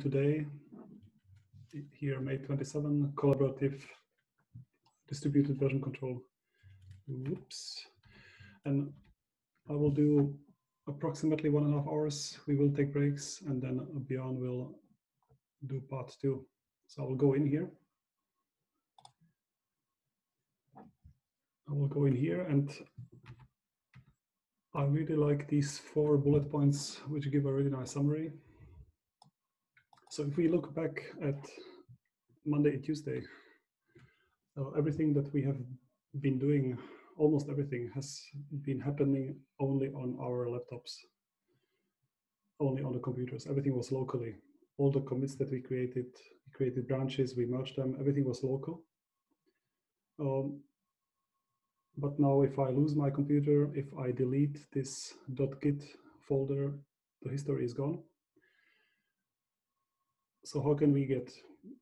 today, here May 27, collaborative distributed version control. Whoops. And I will do approximately one and a half hours. We will take breaks and then Björn will do part two. So I will go in here. I will go in here and I really like these four bullet points, which give a really nice summary. So if we look back at Monday and Tuesday, uh, everything that we have been doing, almost everything has been happening only on our laptops, only on the computers. Everything was locally. All the commits that we created, we created branches, we merged them, everything was local. Um, but now if I lose my computer, if I delete this .git folder, the history is gone. So how can we get,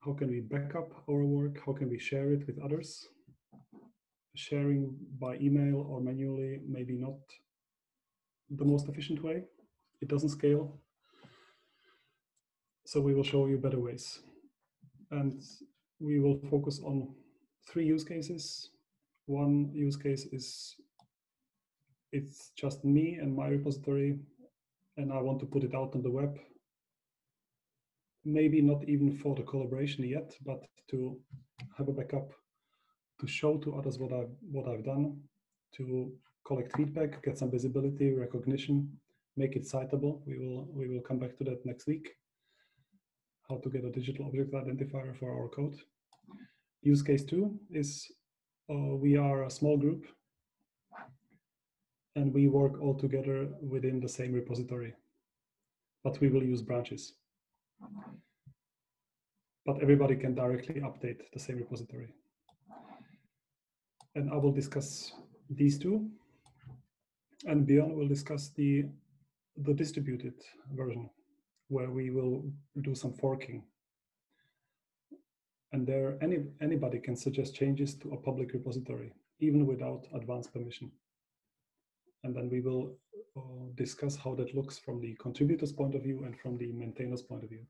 how can we back up our work? How can we share it with others? Sharing by email or manually, maybe not the most efficient way. It doesn't scale. So we will show you better ways. And we will focus on three use cases one use case is it's just me and my repository, and I want to put it out on the web. Maybe not even for the collaboration yet, but to have a backup, to show to others what I've what I've done, to collect feedback, get some visibility, recognition, make it citable. We will we will come back to that next week. How to get a digital object identifier for our code. Use case two is uh, we are a small group and we work all together within the same repository, but we will use branches. But everybody can directly update the same repository. And I will discuss these two. And Björn will discuss the, the distributed version, where we will do some forking and there any anybody can suggest changes to a public repository even without advance permission and then we will uh, discuss how that looks from the contributor's point of view and from the maintainer's point of view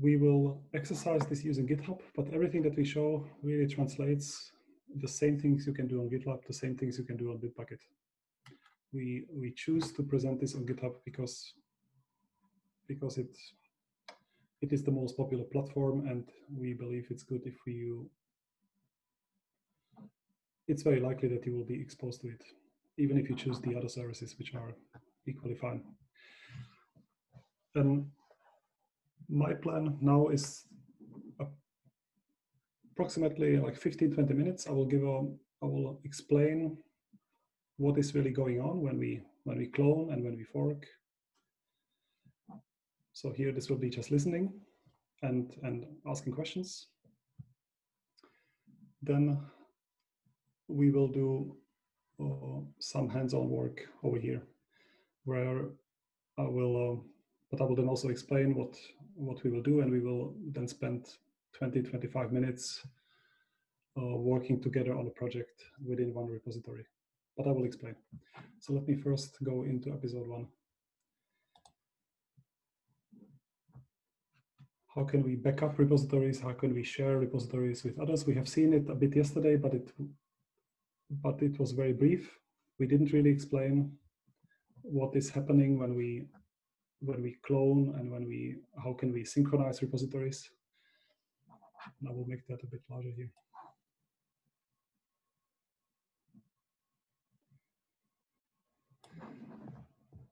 we will exercise this using github but everything that we show really translates the same things you can do on gitlab the same things you can do on bitbucket. We we choose to present this on github because because it it is the most popular platform and we believe it's good if you it's very likely that you will be exposed to it even if you choose the other services which are equally fine. And my plan now is approximately like 15 20 minutes i will give a i will explain what is really going on when we when we clone and when we fork so here, this will be just listening and, and asking questions. Then we will do uh, some hands-on work over here where I will, uh, but I will then also explain what, what we will do and we will then spend 20, 25 minutes uh, working together on a project within one repository. But I will explain. So let me first go into episode one. how can we back up repositories? How can we share repositories with others? We have seen it a bit yesterday, but it but it was very brief. We didn't really explain what is happening when we when we clone and when we how can we synchronize repositories. And I will make that a bit larger here.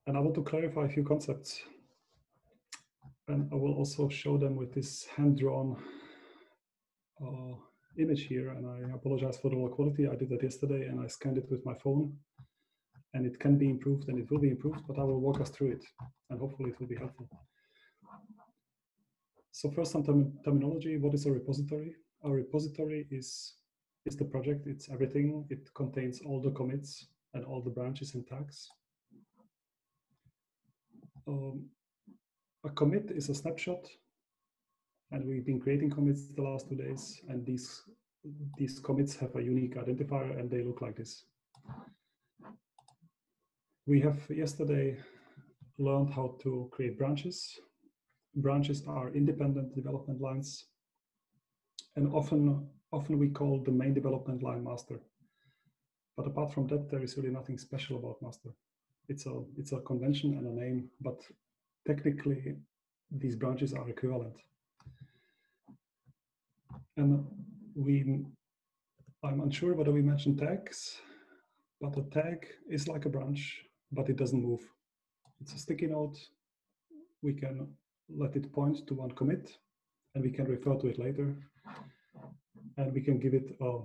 And I want to clarify a few concepts and I will also show them with this hand-drawn uh, image here. And I apologize for the low quality. I did that yesterday and I scanned it with my phone. And it can be improved and it will be improved, but I will walk us through it and hopefully it will be helpful. So first some term terminology, what is a repository? A repository is, is the project, it's everything. It contains all the commits and all the branches and tags. Um, a commit is a snapshot and we've been creating commits the last two days and these these commits have a unique identifier and they look like this we have yesterday learned how to create branches. Branches are independent development lines. And often, often we call the main development line master. But apart from that, there is really nothing special about master. It's a, it's a convention and a name, but technically these branches are equivalent. And we, I'm unsure whether we mentioned tags, but a tag is like a branch, but it doesn't move. It's a sticky note. We can let it point to one commit and we can refer to it later. And we can give it a,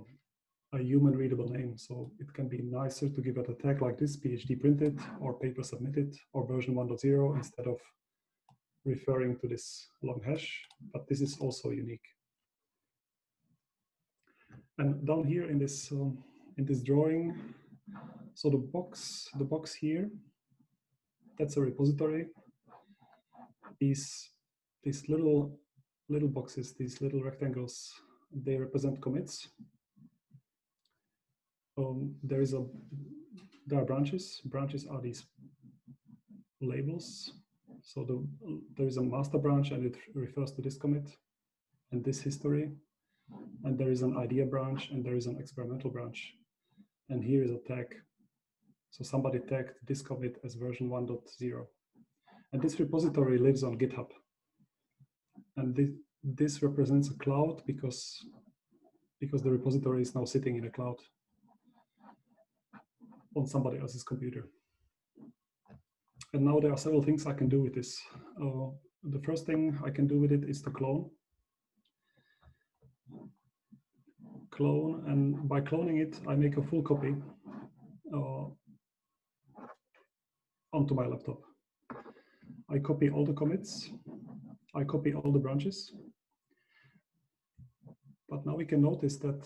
a human readable name. So it can be nicer to give it a tag like this, PhD printed or paper submitted or version 1.0 instead of referring to this long hash, but this is also unique. And down here in this um, in this drawing, so the box the box here, that's a repository. These these little little boxes, these little rectangles, they represent commits. Um, there is a there are branches. Branches are these labels so the, there is a master branch and it refers to this commit and this history. And there is an idea branch and there is an experimental branch. And here is a tag. So somebody tagged this commit as version 1.0. And this repository lives on GitHub. And this, this represents a cloud because, because the repository is now sitting in a cloud on somebody else's computer. And now there are several things I can do with this. Uh, the first thing I can do with it is to clone. Clone, and by cloning it, I make a full copy uh, onto my laptop. I copy all the commits. I copy all the branches. But now we can notice that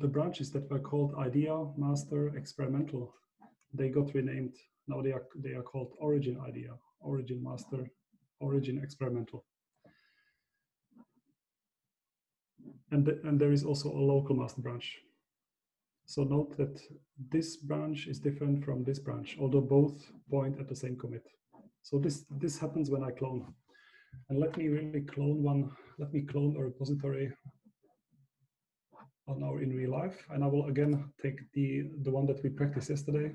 the branches that were called idea, master, experimental, they got renamed now they are, they are called origin idea, origin master, origin experimental. And, and there is also a local master branch. So note that this branch is different from this branch, although both point at the same commit. So this, this happens when I clone. And let me really clone one, let me clone a repository on our in real life. And I will again take the, the one that we practiced yesterday,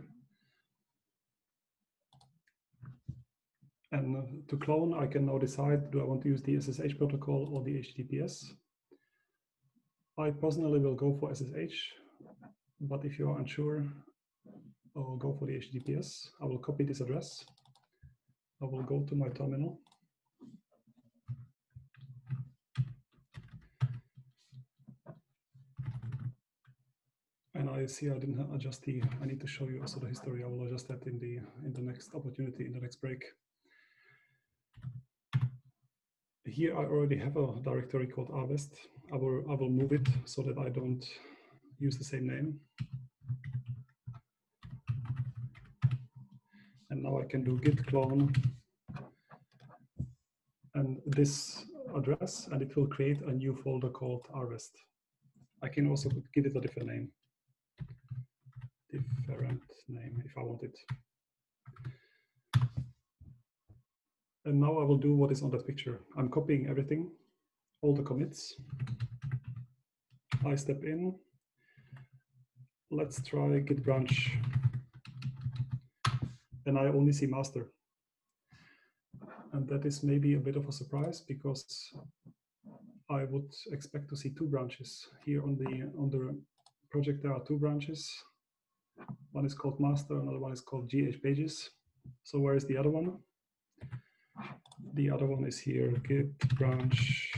And to clone, I can now decide, do I want to use the SSH protocol or the HTTPS? I personally will go for SSH, but if you are unsure, I'll go for the HTTPS. I will copy this address. I will go to my terminal. And I see I didn't adjust the, I need to show you also the history. I will adjust that in the in the next opportunity, in the next break. here I already have a directory called rvest. I will, I will move it so that I don't use the same name. And now I can do git clone and this address, and it will create a new folder called rvest. I can also give it a different name, different name if I want it. And now I will do what is on that picture. I'm copying everything, all the commits. I step in. Let's try git branch. And I only see master. And that is maybe a bit of a surprise because I would expect to see two branches. Here on the on the project there are two branches. One is called master, another one is called GH pages. So where is the other one? The other one is here, git branch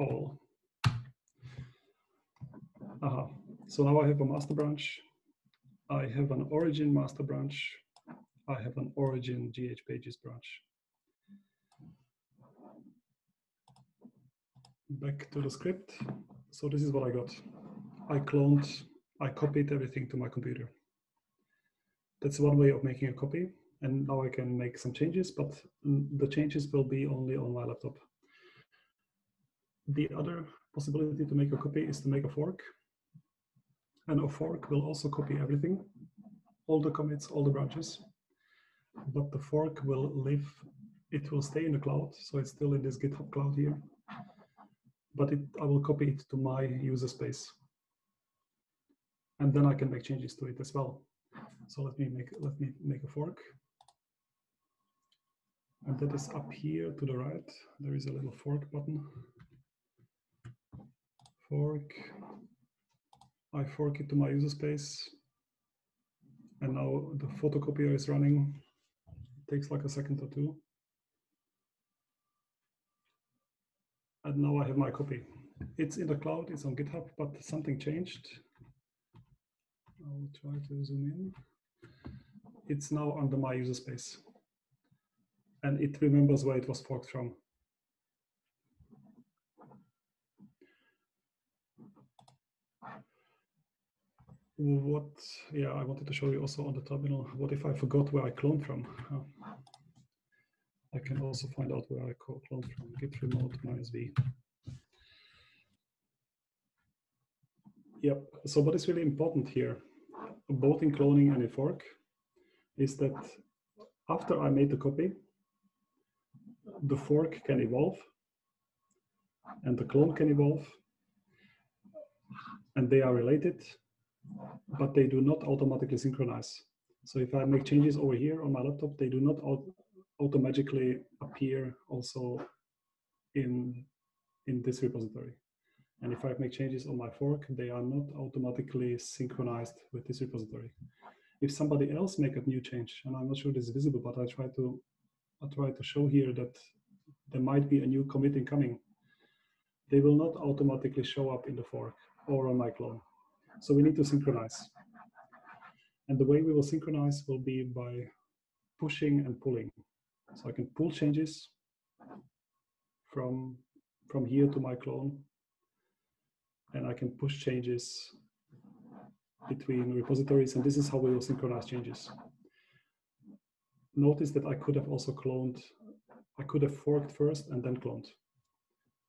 all. Aha. So now I have a master branch. I have an origin master branch. I have an origin GH pages branch. Back to the script. So this is what I got. I cloned, I copied everything to my computer. That's one way of making a copy and now I can make some changes, but the changes will be only on my laptop. The other possibility to make a copy is to make a fork. And a fork will also copy everything, all the commits, all the branches, but the fork will live, it will stay in the cloud. So it's still in this GitHub cloud here, but it, I will copy it to my user space. And then I can make changes to it as well. So let me make, let me make a fork. And that is up here to the right. There is a little fork button. Fork. I fork it to my user space. And now the photocopier is running. It takes like a second or two. And now I have my copy. It's in the cloud, it's on GitHub, but something changed. I'll try to zoom in. It's now under my user space. And it remembers where it was forked from. What yeah i wanted to show you also on the terminal what if i forgot where i cloned from? Uh, i can also find out where i cloned from. Git remote minus v. Yep so what is really important here both in cloning and in fork is that after i made the copy the fork can evolve and the clone can evolve and they are related but they do not automatically synchronize. So if I make changes over here on my laptop, they do not automatically appear also in, in this repository. And if I make changes on my fork, they are not automatically synchronized with this repository. If somebody else make a new change, and I'm not sure this is visible, but I try to I try to show here that there might be a new commit incoming. They will not automatically show up in the fork or on my clone. So we need to synchronize. And the way we will synchronize will be by pushing and pulling. So I can pull changes from, from here to my clone. And I can push changes between repositories. And this is how we will synchronize changes. Notice that I could have also cloned, I could have forked first and then cloned.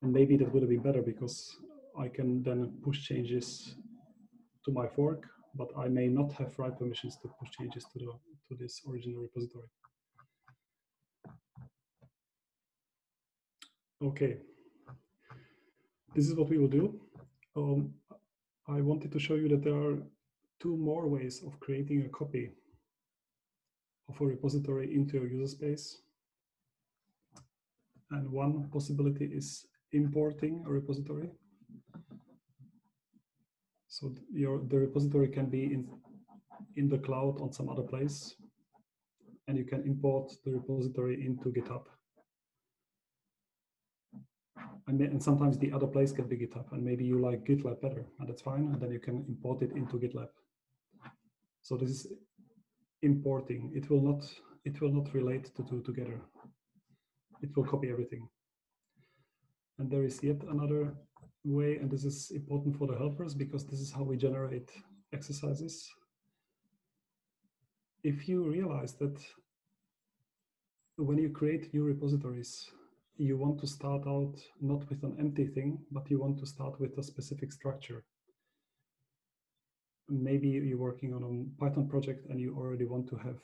And maybe that would have been better because I can then push changes to my fork, but I may not have write permissions to push changes to, the, to this original repository. Okay, this is what we will do. Um, I wanted to show you that there are two more ways of creating a copy of a repository into your user space. And one possibility is importing a repository. So your the repository can be in in the cloud on some other place, and you can import the repository into GitHub. And, and sometimes the other place can be GitHub, and maybe you like GitLab better, and that's fine. And then you can import it into GitLab. So this is importing. It will not it will not relate to two together. It will copy everything. And there is yet another way, and this is important for the helpers because this is how we generate exercises. If you realize that when you create new repositories, you want to start out not with an empty thing, but you want to start with a specific structure. Maybe you're working on a Python project and you already want to have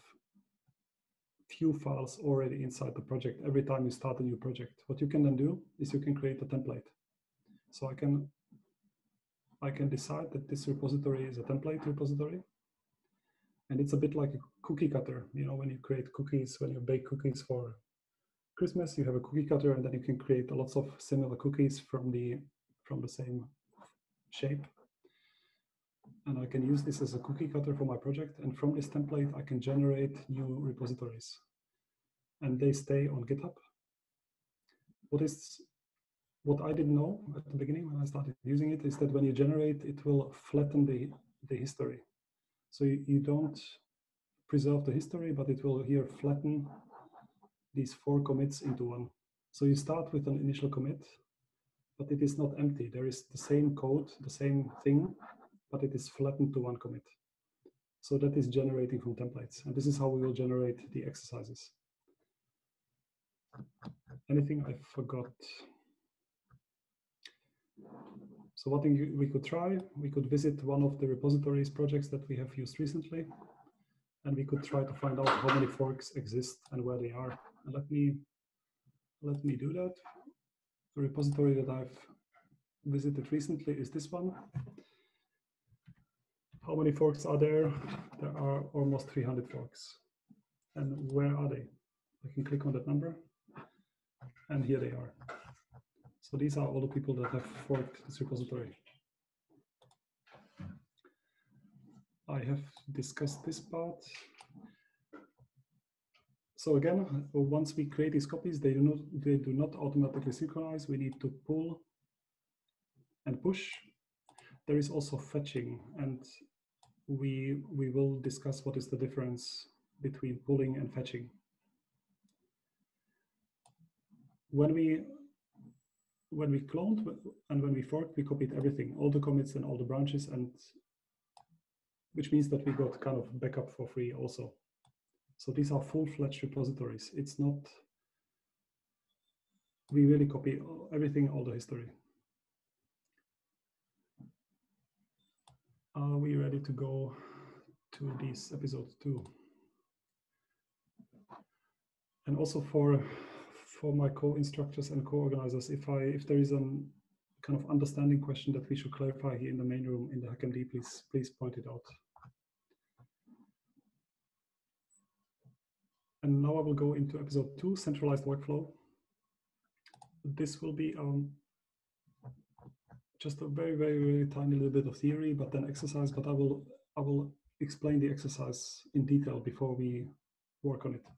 few files already inside the project every time you start a new project. What you can then do is you can create a template. So I can I can decide that this repository is a template repository. And it's a bit like a cookie cutter. You know, when you create cookies, when you bake cookies for Christmas, you have a cookie cutter and then you can create lots of similar cookies from the from the same shape. And I can use this as a cookie cutter for my project. And from this template, I can generate new repositories. And they stay on GitHub. What is what I didn't know at the beginning when I started using it is that when you generate, it will flatten the, the history. So you, you don't preserve the history, but it will here flatten these four commits into one. So you start with an initial commit, but it is not empty. There is the same code, the same thing, but it is flattened to one commit. So that is generating from templates. And this is how we will generate the exercises. Anything I forgot? So what we could try, we could visit one of the repositories projects that we have used recently. and we could try to find out how many forks exist and where they are. And let me let me do that. The repository that I've visited recently is this one. How many forks are there? There are almost 300 forks. And where are they? I can click on that number, and here they are. So these are all the people that have forked this repository. I have discussed this part. So again, once we create these copies, they do not they do not automatically synchronize. We need to pull and push. There is also fetching, and we we will discuss what is the difference between pulling and fetching. When we when we cloned and when we forked, we copied everything, all the commits and all the branches, and which means that we got kind of backup for free also. So these are full-fledged repositories. It's not, we really copy everything, all the history. Are we ready to go to this episode two? And also for for my co-instructors and co-organizers, if I if there is a kind of understanding question that we should clarify here in the main room in the HackMD, please please point it out. And now I will go into episode two, centralized workflow. This will be um, just a very, very, very tiny little bit of theory, but then exercise, but I will, I will explain the exercise in detail before we work on it.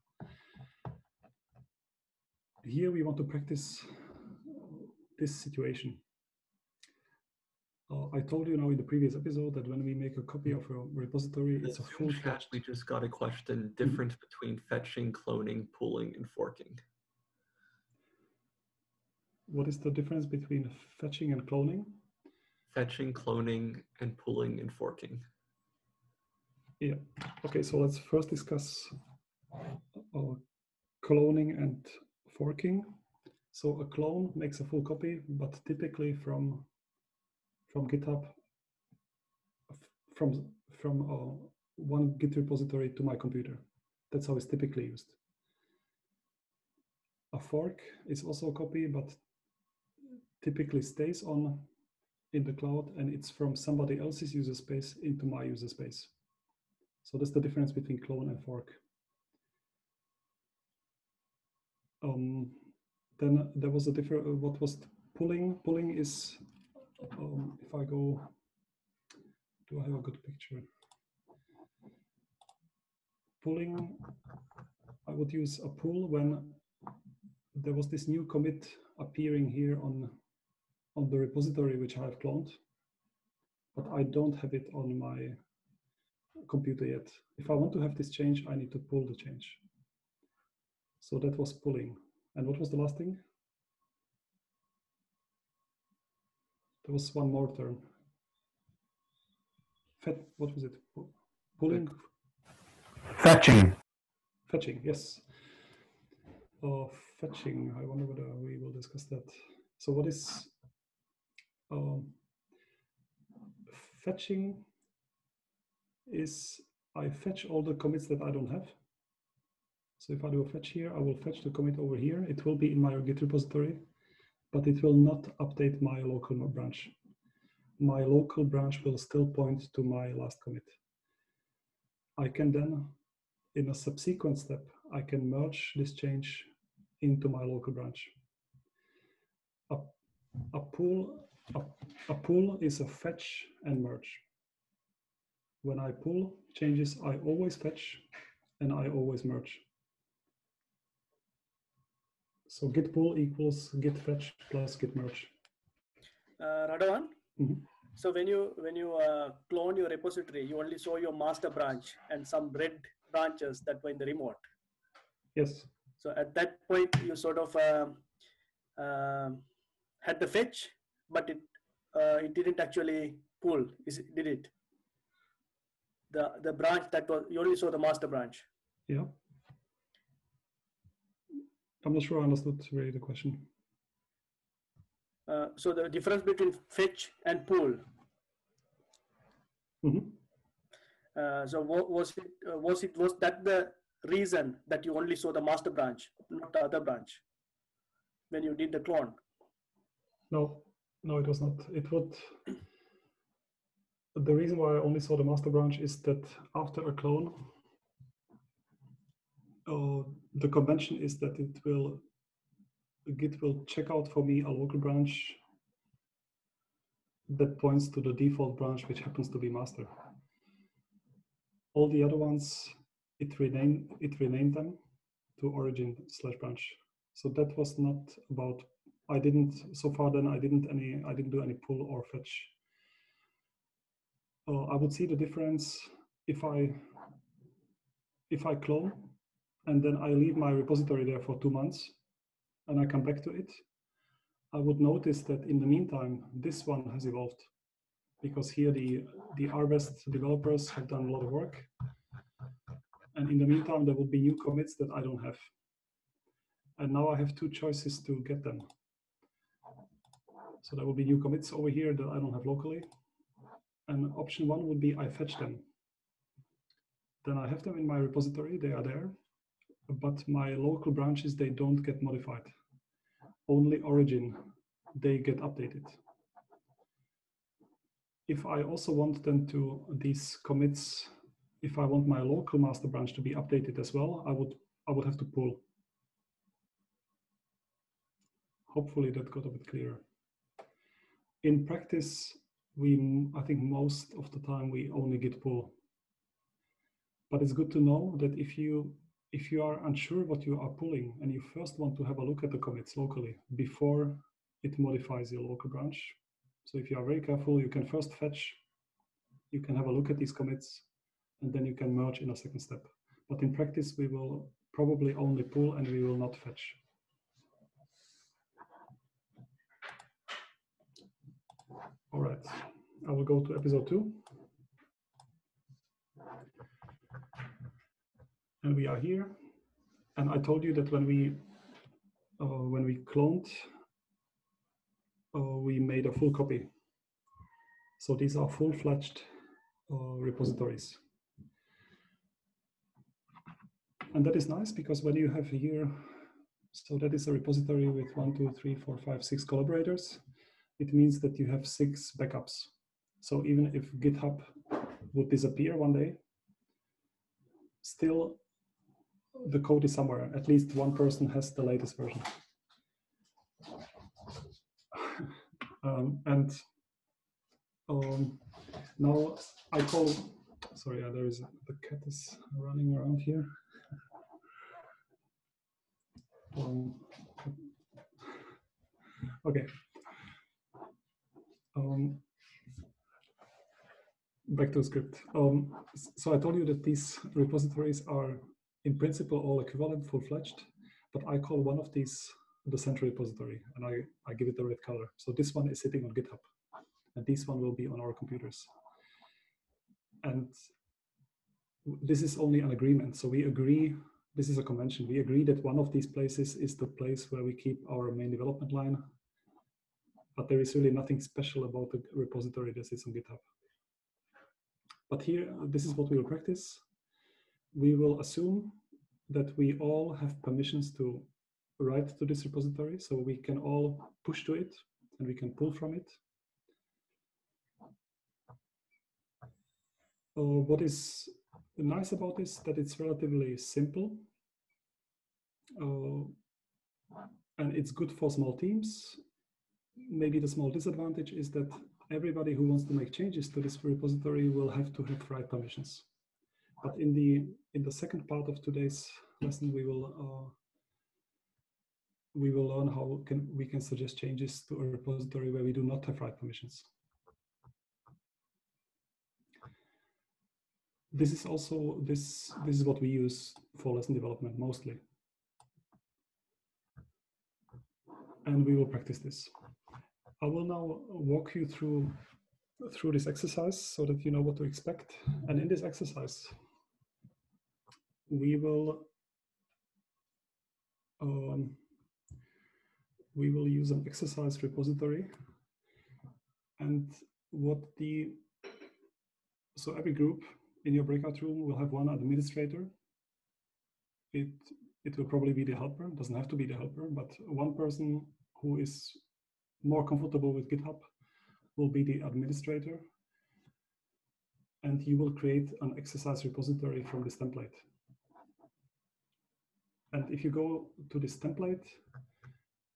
Here we want to practice this situation. Uh, I told you now in the previous episode that when we make a copy of a repository, it's a full chat. We just got a question: difference mm -hmm. between fetching, cloning, pulling, and forking. What is the difference between fetching and cloning? Fetching, cloning, and pulling and forking. Yeah. Okay. So let's first discuss uh, cloning and forking. So a clone makes a full copy, but typically from from GitHub, from, from uh, one Git repository to my computer. That's how it's typically used. A fork is also a copy, but typically stays on in the cloud and it's from somebody else's user space into my user space. So that's the difference between clone and fork. Um, then there was a different, uh, what was pulling? Pulling is um, if I go, do I have a good picture? Pulling, I would use a pull when there was this new commit appearing here on, on the repository which I have cloned, but I don't have it on my computer yet. If I want to have this change, I need to pull the change. So that was pulling. And what was the last thing? There was one more term. Fet, what was it? Pulling? Fetching. Fetching, yes. Uh, fetching, I wonder whether we will discuss that. So what is um, fetching is I fetch all the commits that I don't have. So if I do a fetch here, I will fetch the commit over here. It will be in my Git repository but it will not update my local branch. My local branch will still point to my last commit. I can then, in a subsequent step, I can merge this change into my local branch. A, a pull, a, a pull is a fetch and merge. When I pull changes, I always fetch and I always merge. So git pull equals git fetch plus git merge. Uh, Radovan, mm -hmm. so when you when you uh, clone your repository, you only saw your master branch and some red branches that were in the remote. Yes. So at that point, you sort of uh, uh, had the fetch, but it uh, it didn't actually pull. Is it, did it? The the branch that was you only saw the master branch. Yeah. I'm not sure I understood really the question. Uh, so the difference between fetch and pull. Mm -hmm. Uh, so wa- was it uh, was it was that the reason that you only saw the master branch, not the other branch, when you did the clone? No, no, it was not. It would. The reason why I only saw the master branch is that after a clone, uh, the convention is that it will Git will check out for me a local branch that points to the default branch, which happens to be master. All the other ones, it renamed it renamed them to origin slash branch. So that was not about. I didn't so far. Then I didn't any. I didn't do any pull or fetch. Uh, I would see the difference if I if I clone and then I leave my repository there for two months and I come back to it, I would notice that in the meantime, this one has evolved because here the, the rvest developers have done a lot of work. And in the meantime, there will be new commits that I don't have. And now I have two choices to get them. So there will be new commits over here that I don't have locally. And option one would be I fetch them. Then I have them in my repository, they are there, but my local branches, they don't get modified. Only origin, they get updated. If I also want them to, these commits, if I want my local master branch to be updated as well, I would, I would have to pull. Hopefully that got a bit clearer. In practice, we, I think most of the time we only git pull. But it's good to know that if you if you are unsure what you are pulling and you first want to have a look at the commits locally before it modifies your local branch. So if you are very careful, you can first fetch, you can have a look at these commits, and then you can merge in a second step. But in practice, we will probably only pull and we will not fetch. All right, I will go to episode two. And we are here. And I told you that when we uh, when we cloned, uh, we made a full copy. So these are full-fledged uh, repositories. And that is nice because when you have here, so that is a repository with one, two, three, four, five, six collaborators. It means that you have six backups. So even if GitHub would disappear one day, still the code is somewhere. At least one person has the latest version. um, and um, now I call, sorry, uh, there is, the cat is running around here. Um, okay. Um, back to the script. Um, so I told you that these repositories are in principle all equivalent, full-fledged, but I call one of these the central repository and I, I give it the red color. So this one is sitting on GitHub and this one will be on our computers. And this is only an agreement. So we agree, this is a convention. We agree that one of these places is the place where we keep our main development line, but there is really nothing special about the repository that sits on GitHub. But here, this is what we will practice we will assume that we all have permissions to write to this repository, so we can all push to it and we can pull from it. Uh, what is nice about this that it's relatively simple uh, and it's good for small teams. Maybe the small disadvantage is that everybody who wants to make changes to this repository will have to have write permissions. But in the in the second part of today's lesson, we will uh, we will learn how can we can suggest changes to a repository where we do not have write permissions. This is also this this is what we use for lesson development mostly. And we will practice this. I will now walk you through through this exercise so that you know what to expect. And in this exercise, we will um, we will use an exercise repository and what the so every group in your breakout room will have one administrator. It it will probably be the helper. It doesn't have to be the helper, but one person who is more comfortable with GitHub will be the administrator. And you will create an exercise repository from this template. And if you go to this template,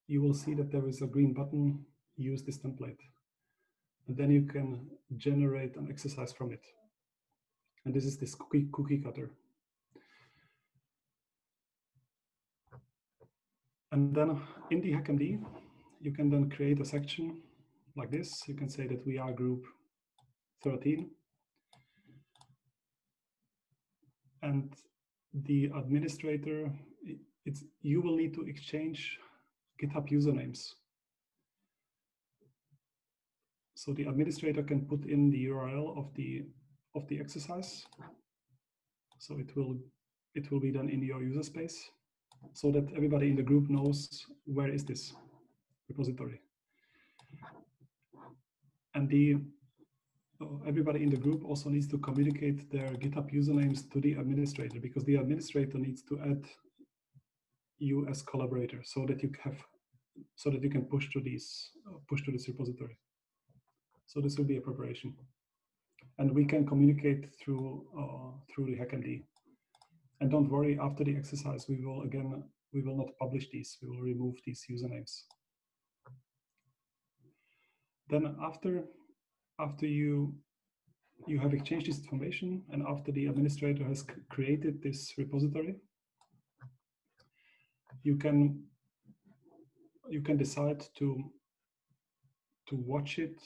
you will see that there is a green button, use this template. And then you can generate an exercise from it. And this is this cookie, cookie cutter. And then in the HackMD, you can then create a section like this. You can say that we are group 13. And the administrator, it's you will need to exchange GitHub usernames. So the administrator can put in the URL of the of the exercise. So it will it will be done in your user space so that everybody in the group knows where is this repository. And the uh, everybody in the group also needs to communicate their GitHub usernames to the administrator because the administrator needs to add you as collaborator so that you have so that you can push to these push to this repository. So this will be a preparation, and we can communicate through uh, through the HackMD. And don't worry, after the exercise, we will again we will not publish these. We will remove these usernames. Then after after you you have exchanged this information and after the administrator has created this repository, you can you can decide to to watch it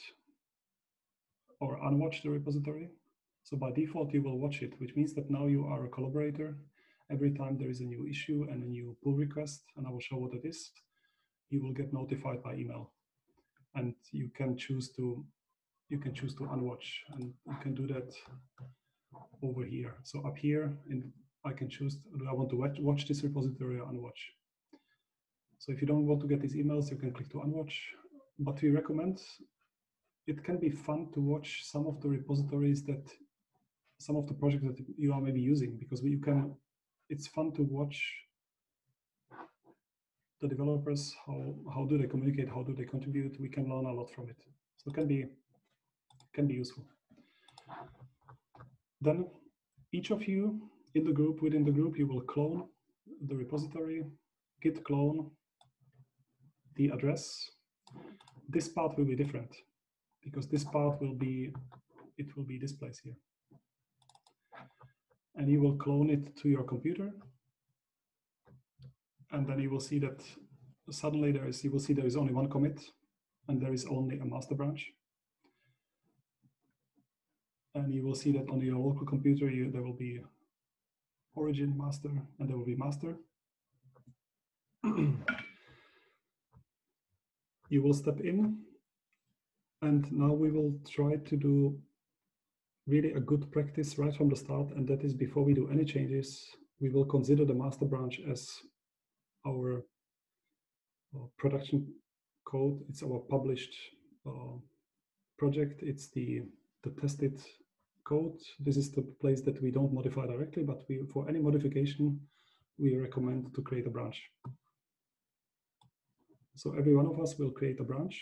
or unwatch the repository. So by default, you will watch it, which means that now you are a collaborator. Every time there is a new issue and a new pull request, and I will show what it is, you will get notified by email. And you can choose to you can choose to unwatch, and you can do that over here. So up here, and I can choose, do I want to watch, watch this repository or unwatch? So if you don't want to get these emails, you can click to unwatch. But we recommend it can be fun to watch some of the repositories that some of the projects that you are maybe using because you can it's fun to watch the developers how how do they communicate how do they contribute. We can learn a lot from it. So it can be can be useful. Then each of you in the group within the group you will clone the repository git clone the address this part will be different because this part will be, it will be this place here. And you will clone it to your computer. And then you will see that suddenly there is, you will see there is only one commit and there is only a master branch. And you will see that on your local computer, you, there will be origin master and there will be master. you will step in and now we will try to do really a good practice right from the start. And that is before we do any changes, we will consider the master branch as our uh, production code. It's our published uh, project. It's the, the tested code. This is the place that we don't modify directly, but we, for any modification, we recommend to create a branch. So every one of us will create a branch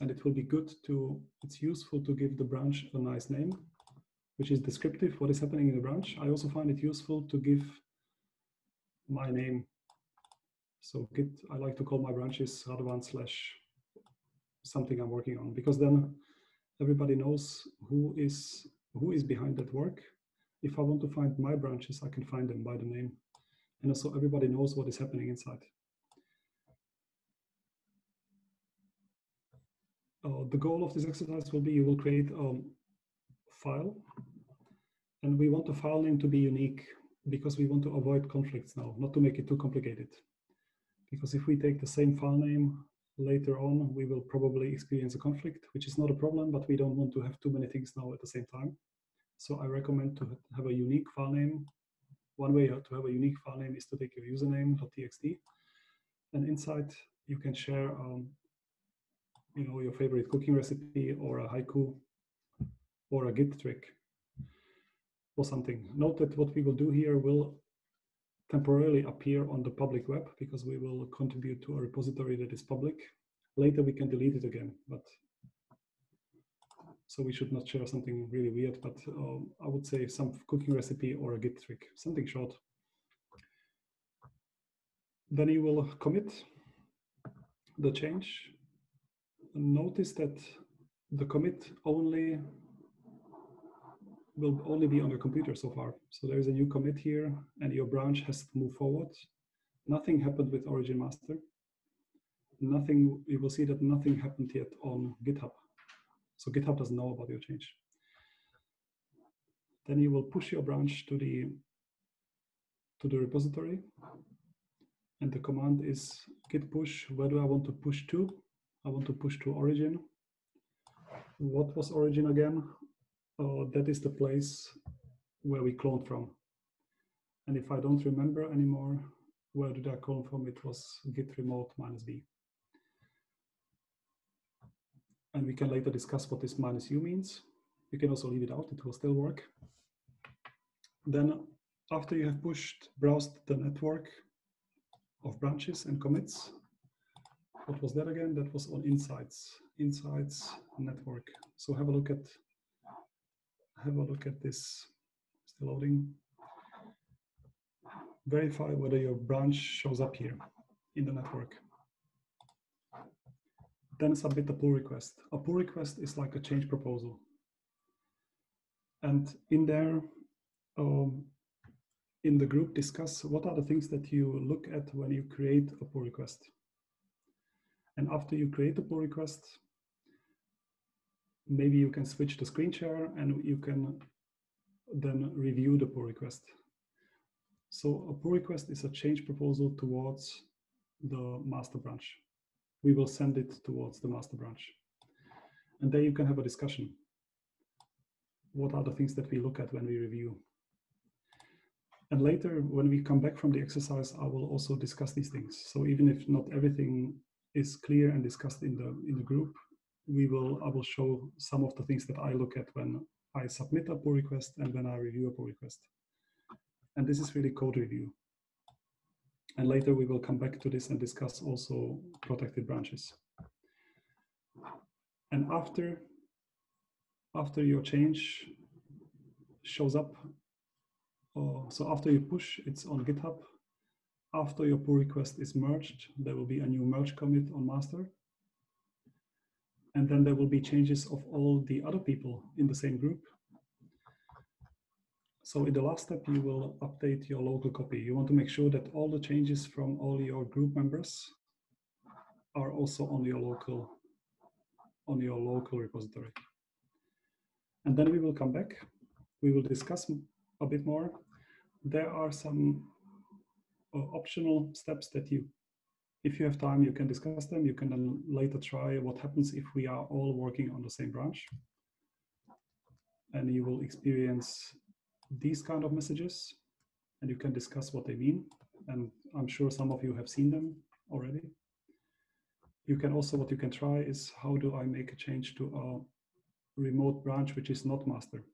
and it will be good to, it's useful to give the branch a nice name, which is descriptive, what is happening in the branch. I also find it useful to give my name. So Git, I like to call my branches Radovan slash something I'm working on, because then everybody knows who is who is behind that work. If I want to find my branches, I can find them by the name. And also everybody knows what is happening inside. Uh, the goal of this exercise will be you will create a file and we want the file name to be unique because we want to avoid conflicts now, not to make it too complicated. Because if we take the same file name later on, we will probably experience a conflict, which is not a problem, but we don't want to have too many things now at the same time. So I recommend to have a unique file name. One way to have a unique file name is to take your username.txt and inside you can share um, you know, your favorite cooking recipe or a haiku or a Git trick. or something. Note that what we will do here will temporarily appear on the public web because we will contribute to a repository that is public. Later we can delete it again, but so we should not share something really weird, but um, I would say some cooking recipe or a Git trick, something short. Then you will commit the change. Notice that the commit only will only be on your computer so far. So there is a new commit here and your branch has to move forward. Nothing happened with origin master. Nothing, you will see that nothing happened yet on GitHub. So GitHub doesn't know about your change. Then you will push your branch to the to the repository. And the command is git push, where do I want to push to? I want to push to origin. What was origin again? uh, that is the place where we cloned from. And if I don't remember anymore, where did I clone from? It was git remote minus v. And we can later discuss what this minus u means. You can also leave it out, it will still work. Then after you have pushed, browsed the network of branches and commits, what was that again? That was on insights, insights network. So have a look at have a look at this, still loading. Verify whether your branch shows up here in the network. Then submit a pull request. A pull request is like a change proposal. And in there, um, in the group, discuss what are the things that you look at when you create a pull request. And after you create a pull request, maybe you can switch the screen share and you can then review the pull request. So a pull request is a change proposal towards the master branch. We will send it towards the master branch. And there you can have a discussion. What are the things that we look at when we review? And later, when we come back from the exercise, I will also discuss these things. So even if not everything is clear and discussed in the in the group, we will, I will show some of the things that I look at when I submit a pull request and when I review a pull request. And this is really code review. And later we will come back to this and discuss also protected branches. And after, after your change shows up, uh, so after you push, it's on GitHub. After your pull request is merged, there will be a new merge commit on master and then there will be changes of all the other people in the same group. So in the last step, you will update your local copy. You want to make sure that all the changes from all your group members are also on your local, on your local repository. And then we will come back. We will discuss a bit more. There are some optional steps that you if you have time, you can discuss them. You can then later try what happens if we are all working on the same branch. And you will experience these kind of messages and you can discuss what they mean. And I'm sure some of you have seen them already. You can also, what you can try is how do I make a change to a remote branch, which is not master,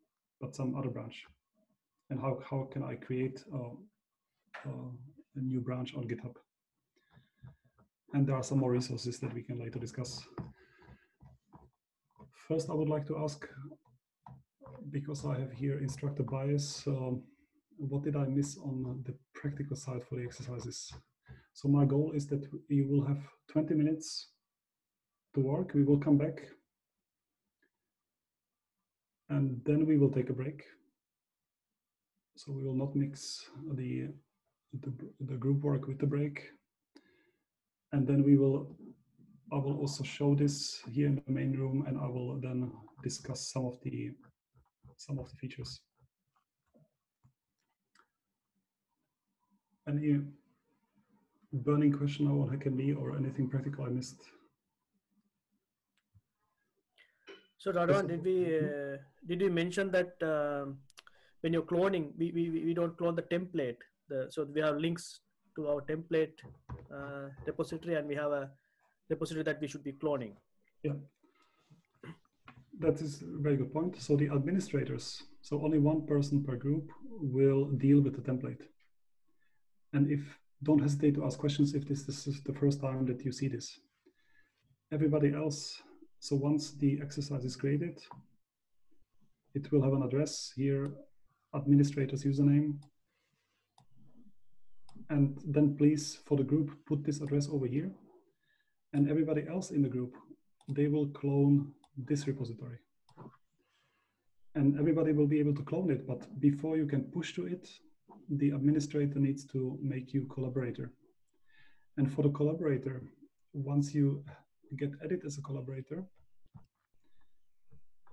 but some other branch? And how, how can I create a, a, a new branch on GitHub? and there are some more resources that we can later discuss. First, I would like to ask, because I have here instructor bias, um, what did I miss on the practical side for the exercises? So my goal is that you will have 20 minutes to work. We will come back and then we will take a break. So we will not mix the, the, the group work with the break and then we will I will also show this here in the main room and I will then discuss some of the some of the features. Any burning question on HackMD or anything practical I missed? So Radovan, did we uh, did we mention that uh, when you're cloning, we, we, we don't clone the template. The, so we have links to our template uh, repository and we have a repository that we should be cloning. Yeah, that is a very good point. So the administrators, So only one person per group will deal with the template. And if don't hesitate to ask questions if this, this is the first time that you see this. Everybody else, so once the exercise is created, it will have an address here, administrator's username. And then please, for the group, put this address over here. And everybody else in the group, they will clone this repository. And everybody will be able to clone it, but before you can push to it, the administrator needs to make you collaborator. And for the collaborator, once you get added as a collaborator,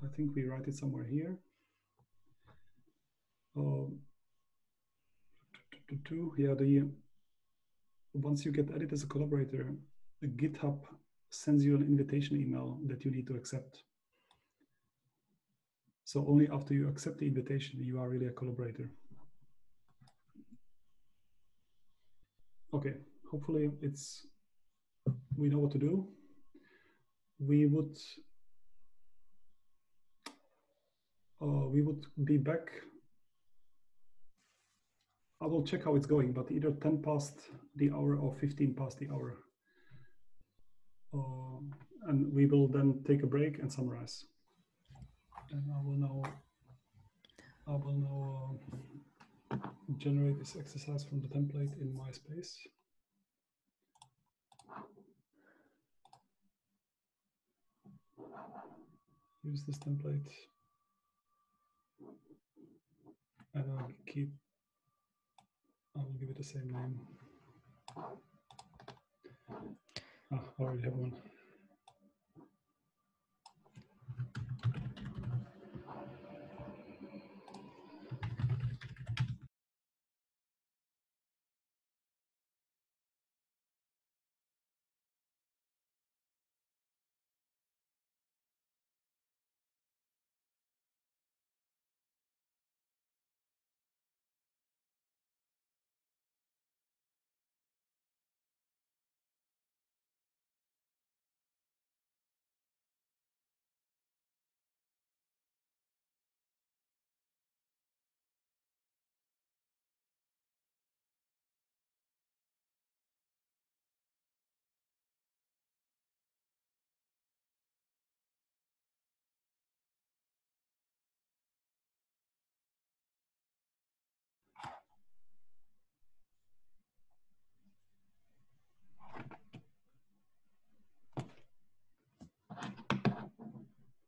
I think we write it somewhere here. Um, yeah, the once you get added as a collaborator, GitHub sends you an invitation email that you need to accept. So only after you accept the invitation, you are really a collaborator. Okay, hopefully it's, we know what to do. We would, uh, we would be back. I will check how it's going, but either 10 past the hour or 15 past the hour. Uh, and we will then take a break and summarize. And I will now, I will now uh, generate this exercise from the template in MySpace. Use this template. And I'll keep, I will give it the same name. Ah, I already have one.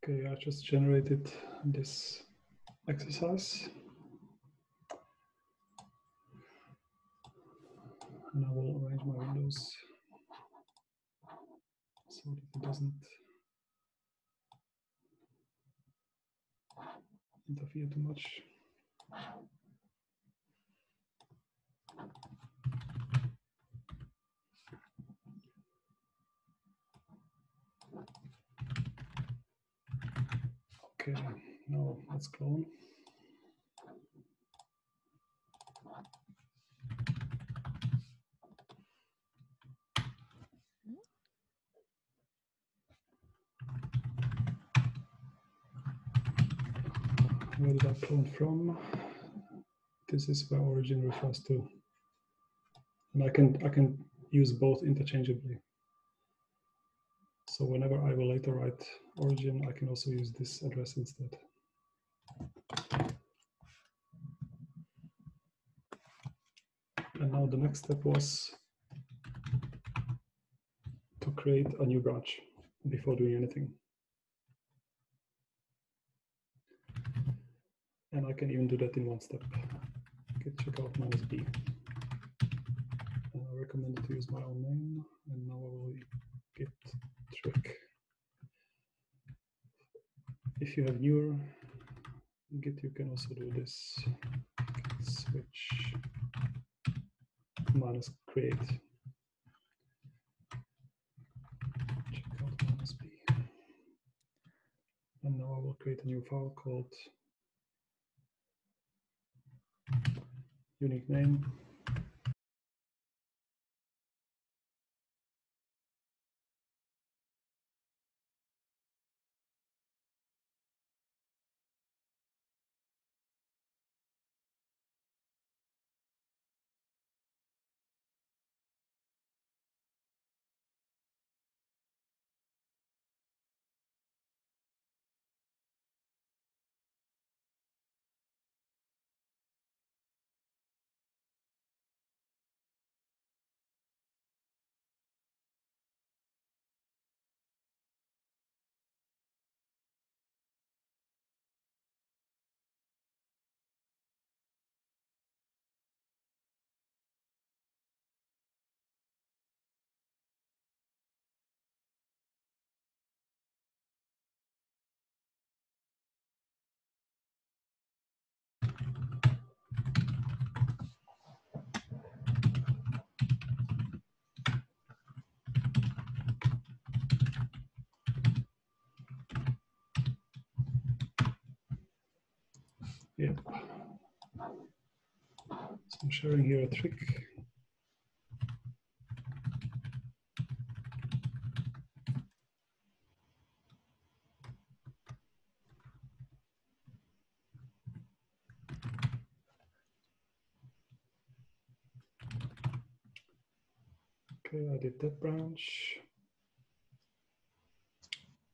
Okay, I just generated this exercise. And I will arrange my windows so that it doesn't interfere too much. Okay, now let's clone. Where did I clone from? This is where origin refers to. And I can I can use both interchangeably. So whenever I will later write origin, I can also use this address instead. And now the next step was to create a new branch before doing anything. And I can even do that in one step. Git checkout minus b. And I recommend to use my own name. And now I will git trick. If you have newer Git, you can also do this. Switch minus create. Checkout minus b. And now I will create a new file called unique name Yep. So I'm sharing here a trick. Okay, I did that branch.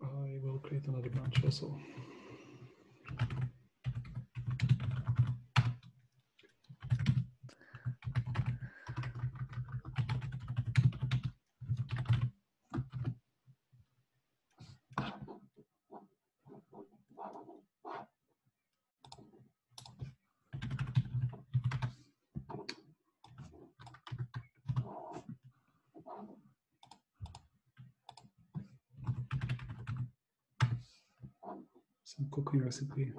I will create another branch also. Some cooking recipe.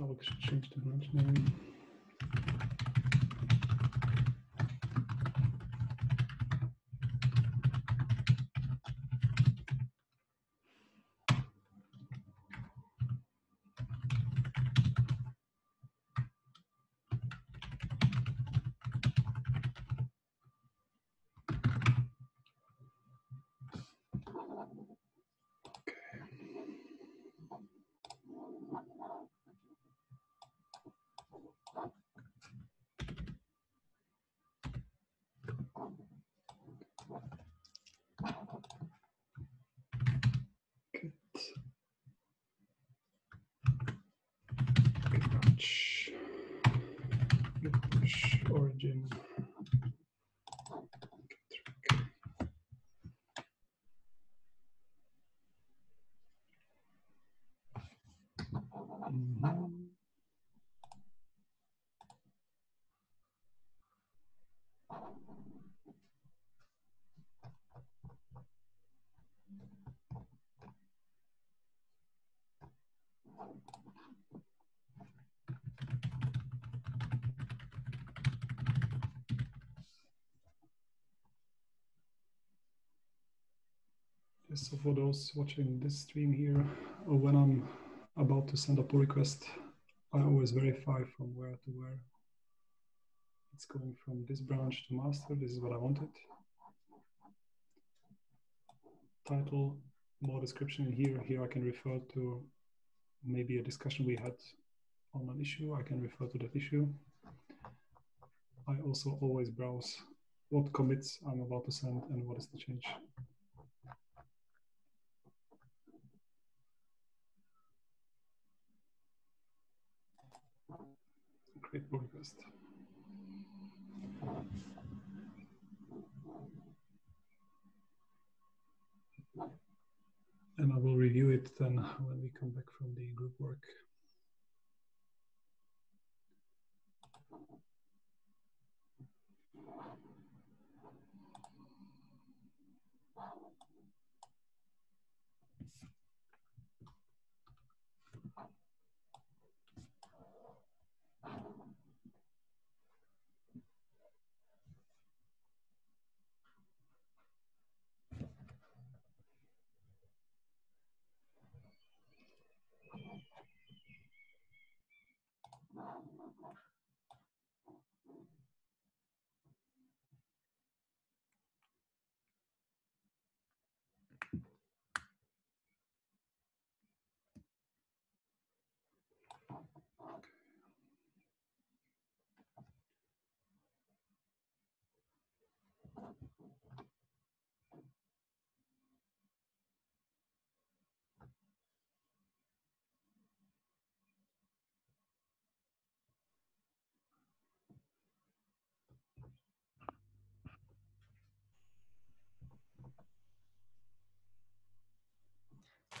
I will change origin. So for those watching this stream here, or when I'm about to send a pull request, I always verify from where to where. It's going from this branch to master. This is what I wanted. Title, more description in here. Here I can refer to maybe a discussion we had on an issue. I can refer to that issue. I also always browse what commits I'm about to send and what is the change. Pull request. And I will review it then when we come back from the group work.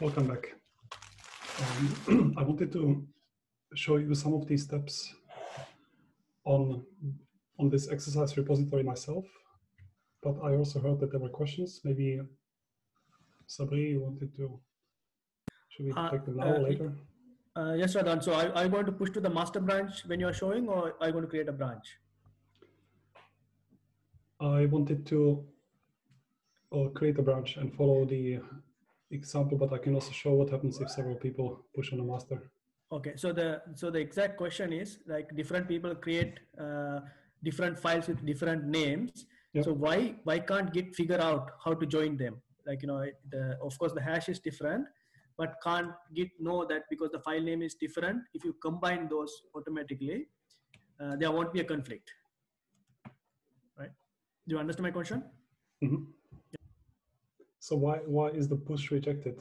Welcome back. Um, I wanted to show you some of these steps on, on this exercise repository myself, but I also heard that there were questions. Maybe Sabri, you wanted to, should we Uh, take them now uh, or later? Uh, yes, Radovan. So are you going to push to the master branch when you are showing or are you going to create a branch? I wanted to uh, create a branch and follow the example, but I can also show what happens if several people push on a master. Okay, so the so the exact question is like different people create uh, different files with different names. Yep. So why why can't Git figure out how to join them? Like you know, the of course the hash is different, but can't Git know that because the file name is different? If you combine those automatically, uh, there won't be a conflict. Right? Do you understand my question? Mhm. So why why is the push rejected?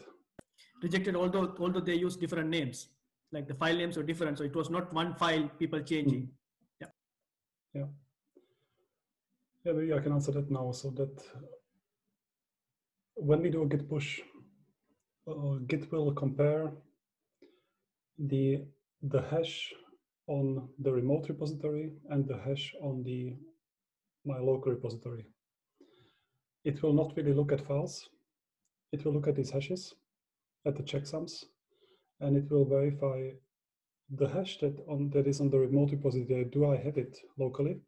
Rejected, although although they use different names, like the file names were different, so it was not one file people changing. Yeah. Yeah. Yeah, maybe I can answer that now. So that when we do a git push, uh, Git will compare the the hash on the remote repository and the hash on the my local repository. It will not really look at files. It will look at these hashes, at the checksums, and it will verify the hash that on that is on the remote repository. Do I have it locally?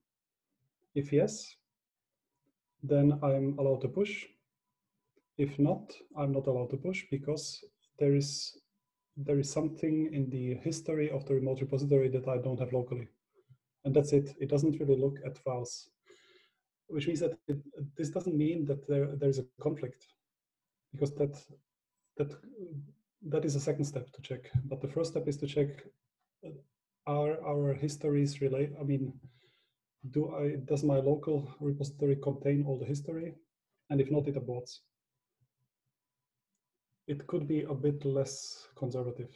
If yes, then I'm allowed to push. If not, I'm not allowed to push because there is there is something in the history of the remote repository that I don't have locally. And that's it. It doesn't really look at files, which means that it, this doesn't mean that there, there is a conflict because that, that, that is a second step to check. But the first step is to check uh, are our histories relate, I mean, do I, does my local repository contain all the history? And if not, it aborts. It could be a bit less conservative.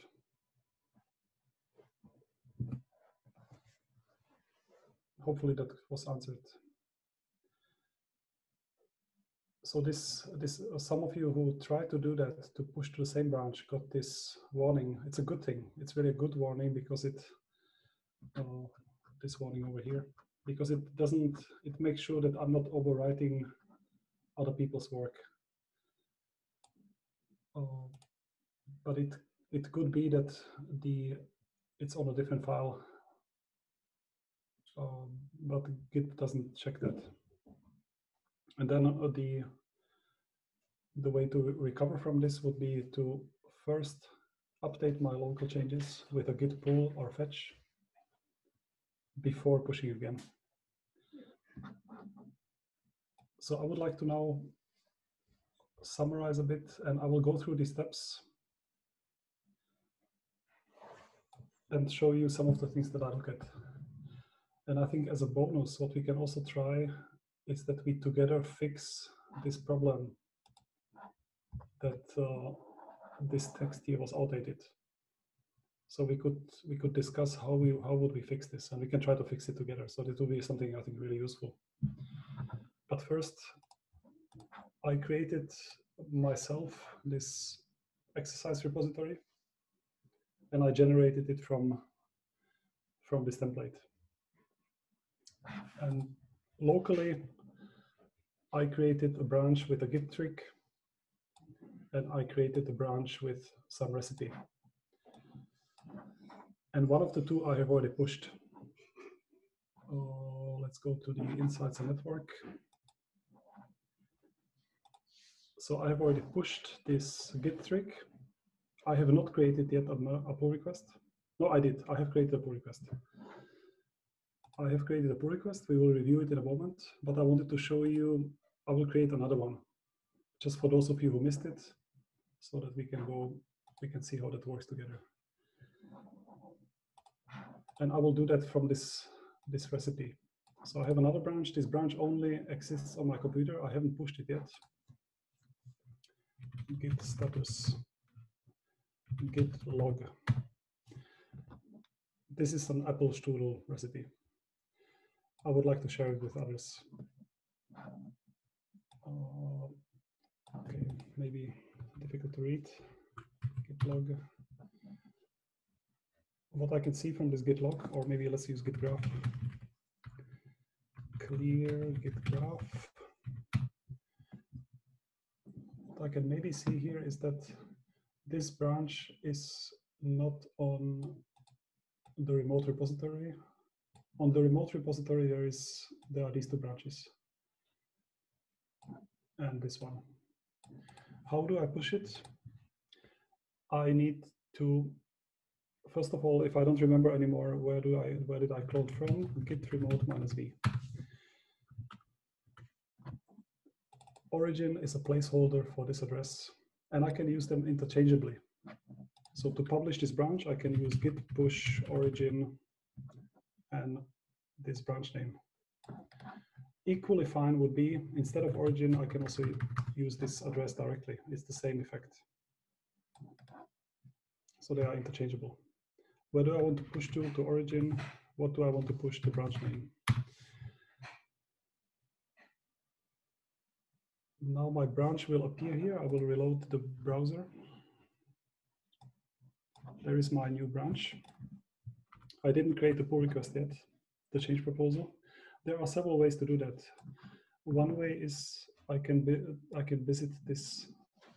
Hopefully that was answered. So this, this, uh, some of you who try to do that, to push to the same branch, got this warning. It's a good thing. It's really a good warning because it, uh, this warning over here, because it doesn't, it makes sure that I'm not overwriting other people's work. Uh, but it it could be that the it's on a different file, um, but Git doesn't check that. And then uh, the the way to recover from this would be to first update my local changes with a git pull or fetch before pushing again. So I would like to now summarize a bit and I will go through these steps and show you some of the things that I look at. And I think as a bonus, what we can also try is that we together fix this problem that uh, this text here was outdated. So we could we could discuss how we how would we fix this, and we can try to fix it together. So this will be something I think really useful. But first, I created myself this exercise repository, and I generated it from from this template. And locally, I created a branch with a git trick, and I created a branch with some recipe. And one of the two I have already pushed. Uh, let's go to the insights and network. So I have already pushed this git trick. I have not created yet a, a pull request. No, I did. I have created a pull request. I have created a pull request. We will review it in a moment, but I wanted to show you, I will create another one just for those of you who missed it so that we can go, we can see how that works together. And I will do that from this, this recipe. So I have another branch. This branch only exists on my computer. I haven't pushed it yet. Git status, git log. This is an apple strudel recipe. I would like to share it with others. Uh, okay, maybe difficult to read. git log. What I can see from this git log, or maybe let's use git graph. Clear git graph. What I can maybe see here is that this branch is not on the remote repository. On the remote repository, there is there are these two branches and this one. How do I push it? I need to, first of all, if I don't remember anymore, where do I where did I clone from? Git remote minus v. Origin is a placeholder for this address, and I can use them interchangeably. So to publish this branch, I can use git push origin and this branch name. Equally fine would be, instead of origin, I can also use this address directly. It's the same effect. So they are interchangeable. Where do I want to push to, to origin? What do I want to push to branch name? Now my branch will appear here. I will reload the browser. There is my new branch. I didn't create the pull request yet, the change proposal. There are several ways to do that. One way is I can be I can visit this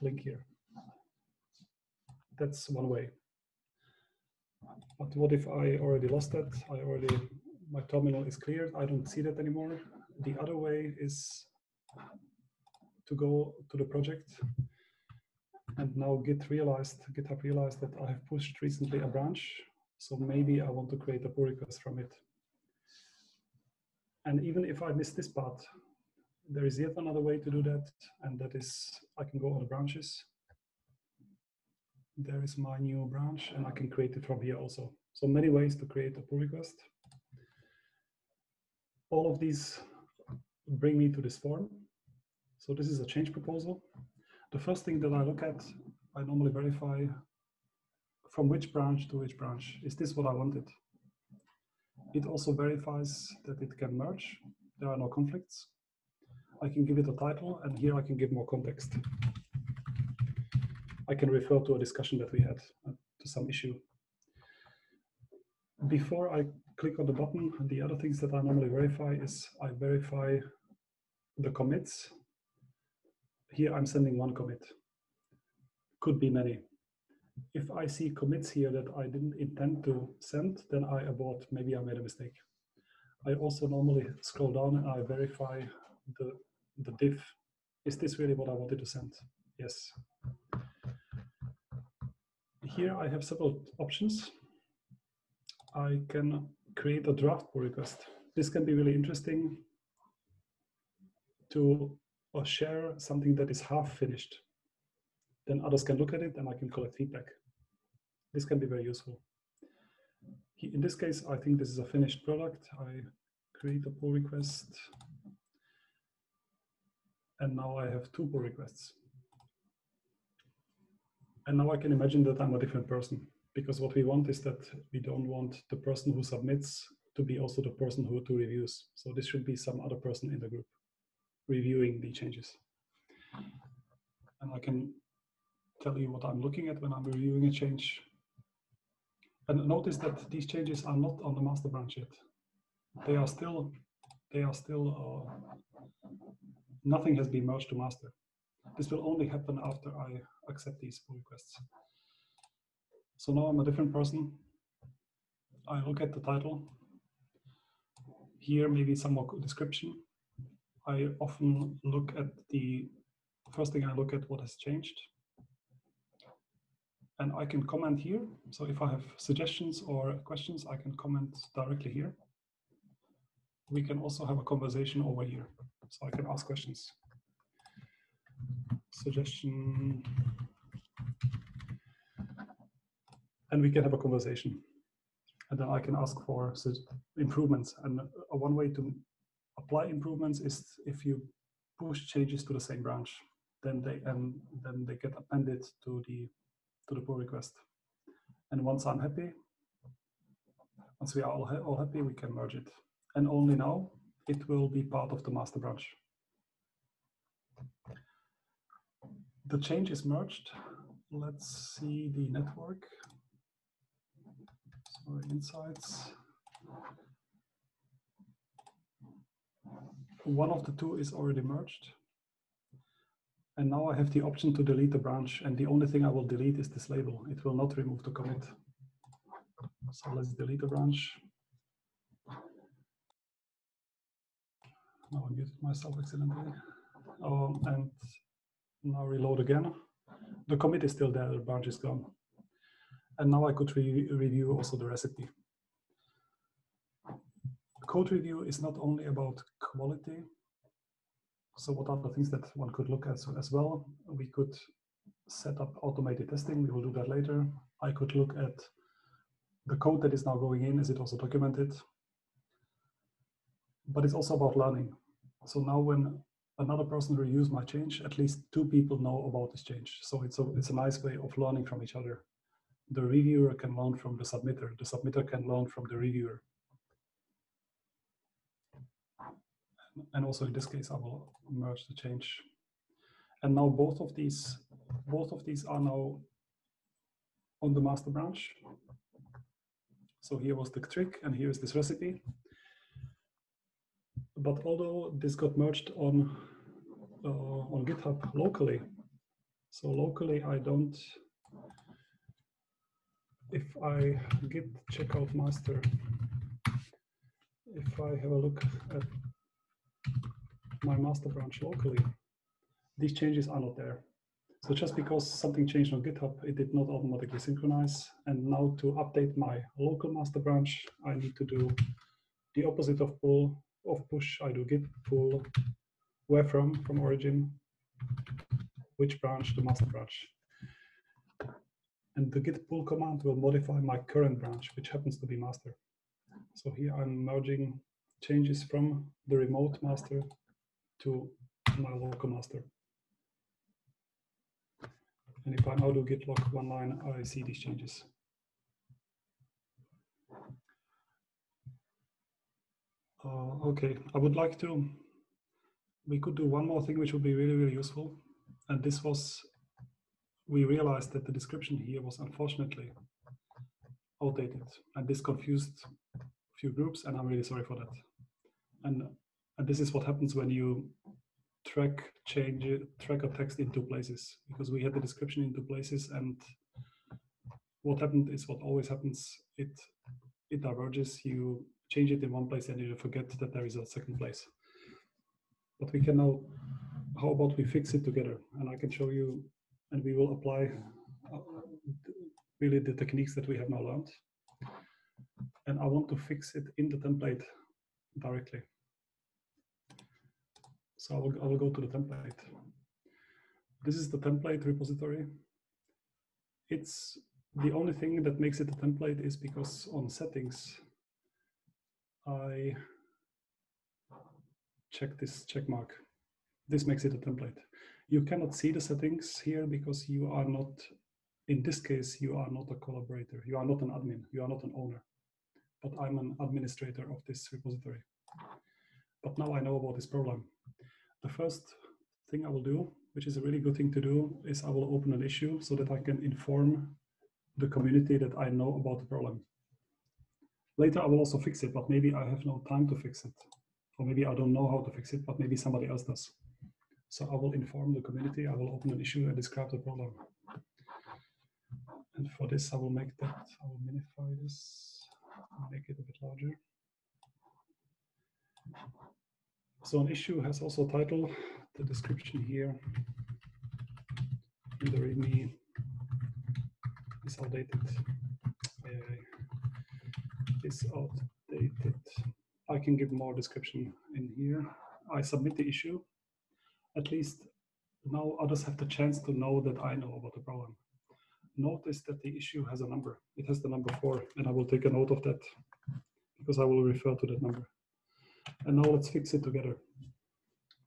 link here. That's one way. But what if I already lost that? I already my terminal is cleared. I don't see that anymore. The other way is to go to the project and now Git realized, GitHub realized that I have pushed recently a branch. So maybe I want to create a pull request from it. And even if I miss this part, there is yet another way to do that. And that is, I can go on the branches. There is my new branch and I can create it from here also. So many ways to create a pull request. All of these bring me to this form. So this is a change proposal. The first thing that I look at, I normally verify from which branch to which branch. Is this what I wanted? It also verifies that it can merge. There are no conflicts. I can give it a title, and here I can give more context. I can refer to a discussion that we had uh, to some issue. Before I click on the button, the other things that I normally verify is I verify the commits here I'm sending one commit. Could be many. If I see commits here that I didn't intend to send, then I abort, maybe I made a mistake. I also normally scroll down and I verify the, the diff. Is this really what I wanted to send? Yes. Here I have several options. I can create a draft pull request. This can be really interesting to or share something that is half finished. Then others can look at it and I can collect feedback. This can be very useful. In this case, I think this is a finished product. I create a pull request. And now I have two pull requests. And now I can imagine that I'm a different person because what we want is that we don't want the person who submits to be also the person who to reviews. So this should be some other person in the group reviewing the changes. And I can tell you what I'm looking at when I'm reviewing a change. And notice that these changes are not on the master branch yet. They are still, they are still, uh, nothing has been merged to master. This will only happen after I accept these pull requests. So now I'm a different person. I look at the title. Here, maybe some more description. I often look at the first thing I look at what has changed. And I can comment here. So if I have suggestions or questions, I can comment directly here. We can also have a conversation over here. So I can ask questions. Suggestion. And we can have a conversation. And then I can ask for improvements. And one way to apply improvements is if you push changes to the same branch, then they and then they get appended to the to the pull request. And once I'm happy, once we are all, ha all happy, we can merge it. And only now it will be part of the master branch. The change is merged let's see the network. Sorry, insights. One of the two is already merged. And now I have the option to delete the branch and the only thing I will delete is this label. It will not remove the commit. So let's delete the branch. Now I muted myself accidentally. Um, and now reload again. The commit is still there, the branch is gone. And now I could re review also the recipe. Code review is not only about quality. So what are the things that one could look at as well? We could set up automated testing. We will do that later. I could look at the code that is now going in. Is it also documented? But it's also about learning. So now when another person reviews my change, at least two people know about this change. So it's a, it's a nice way of learning from each other. The reviewer can learn from the submitter. The submitter can learn from the reviewer. And also in this case, I will merge the change. And now both of these, both of these are now on the master branch. So here was the trick and here is this recipe. But although this got merged on, uh, on GitHub locally, so locally I don't, if I git checkout master, if I have a look at my master branch locally, these changes are not there. So just because something changed on GitHub, it did not automatically synchronize. And now to update my local master branch, I need to do the opposite of pull, of push. I do git pull where from, from origin, which branch, the master branch. And the git pull command will modify my current branch, which happens to be master. So here I'm merging changes from the remote master to my local master. And if I now do git log one line, I see these changes. Uh, okay, I would like to, we could do one more thing which would be really, really useful. And this was, we realized that the description here was unfortunately outdated. And this confused a few groups, and I'm really sorry for that. And, and this is what happens when you track change track a text in two places because we had the description in two places and what happened is what always happens. It it diverges. You change it in one place and you forget that there is a second place. But we can now how about we fix it together? And i can show you and we will apply uh, really the techniques that we have now learned. And i want to fix it in the template directly so I will, I will go to the template. This is the template repository. It's the only thing that makes it a template is because on settings, I check this check mark. This makes it a template. You cannot see the settings here because you are not, in this case, you are not a collaborator. You are not an admin. You are not an owner. But I'm an administrator of this repository. But now I know about this problem the first thing I will do, which is a really good thing to do, is I will open an issue so that I can inform the community that I know about the problem. Later, I will also fix it, but maybe I have no time to fix it. Or maybe I don't know how to fix it, but maybe somebody else does. So I will inform the community, I will open an issue and describe the problem. And for this, I will make that, I will minify this, make it a bit larger. So an issue has also a title, the description here in the README is outdated. Uh, is outdated. I can give more description in here. I submit the issue. At least now others have the chance to know that I know about the problem. Notice that the issue has a number. It has the number four, and I will take a note of that because I will refer to that number. And now let's fix it together.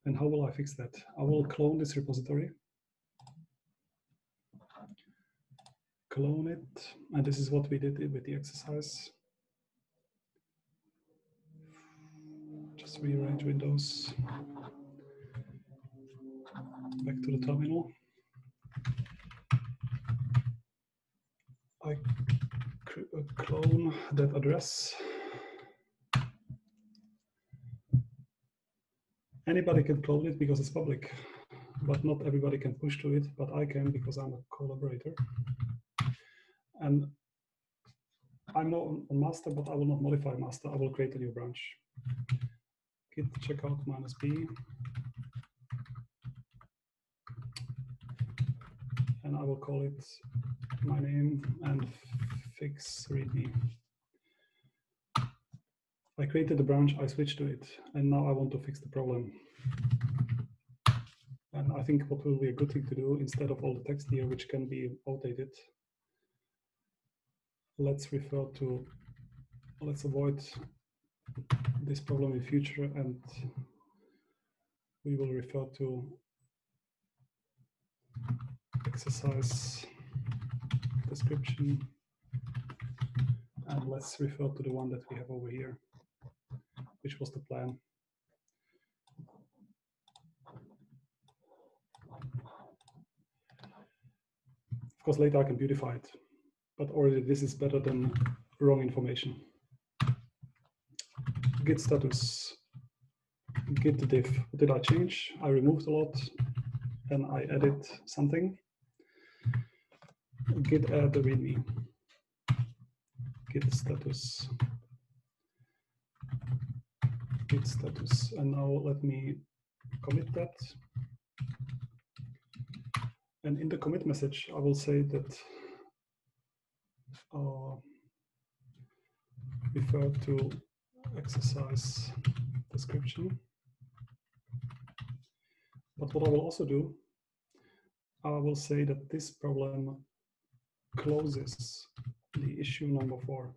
And how will I fix that? I will clone this repository. Clone it. And this is what we did with the exercise. Just rearrange windows. Back to the terminal. I uh, clone that address. Anybody can clone it because it's public, but not everybody can push to it, but I can because I'm a collaborator. And I'm not on master, but I will not modify master. I will create a new branch. Git checkout minus B. And I will call it my name and fix readme. I created the branch, I switched to it, and now I want to fix the problem. And I think what will be a good thing to do instead of all the text here, which can be outdated, let's refer to, let's avoid this problem in future and we will refer to exercise description and let's refer to the one that we have over here, which was the plan. Of course, later I can beautify it, but already this is better than wrong information. Git status, git diff. What did I change? I removed a lot and I added something. Git add the readme. Git status. Git status. And now let me commit that. And in the commit message, I will say that uh, refer to exercise description. But what I will also do, I will say that this problem closes the issue number four.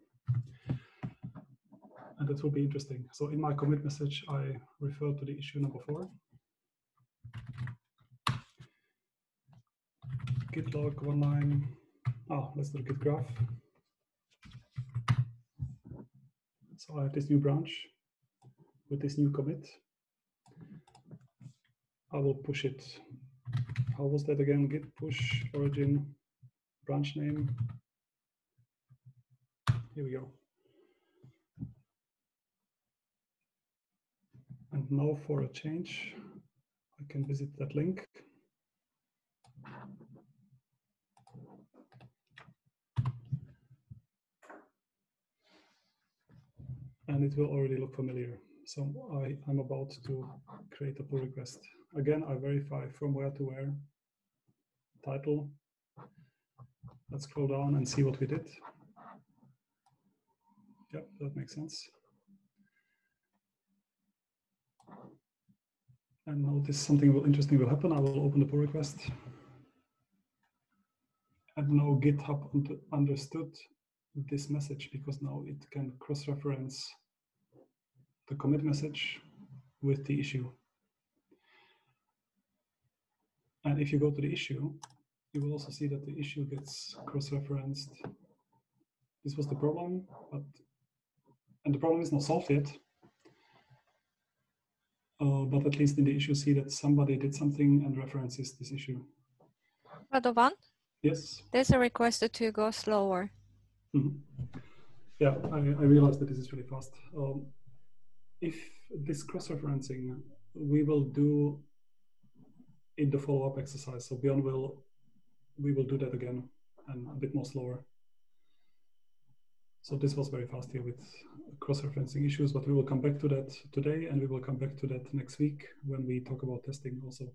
And that will be interesting. So in my commit message, I refer to the issue number four. Git log one line. Oh, ah, let's do git graph. So I have this new branch with this new commit. I will push it. How was that again? Git push origin branch name. Here we go. And now for a change, I can visit that link. And it will already look familiar. So I, I'm about to create a pull request. Again, I verify from where to where, title. Let's scroll down and see what we did. Yep, that makes sense. And notice something will, interesting will happen. I will open the pull request. And now GitHub understood this message because now it can cross-reference the commit message with the issue. And if you go to the issue, you will also see that the issue gets cross-referenced. This was the problem, but and the problem is not solved yet. Uh, but at least in the issue, see that somebody did something and references this issue. Radovan, Yes. there's a request to go slower. Mhm. Yeah, I, I realize that this is really fast. Um, if this cross-referencing, we will do in the follow-up exercise. So Bjorn will, we will do that again and a bit more slower. So this was very fast here with cross-referencing issues, but we will come back to that today and we will come back to that next week when we talk about testing also.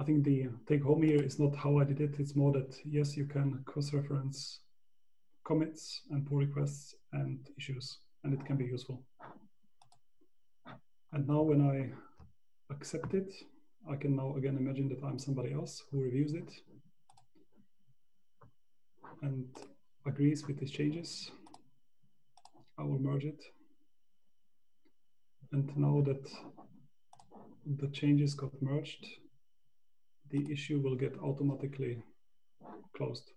I think the take home here is not how I did it. It's more that yes, you can cross-reference commits and pull requests and issues, and it can be useful. And now when I accept it, I can now again imagine that I'm somebody else who reviews it and agrees with these changes. I will merge it. And now that the changes got merged, the issue will get automatically closed.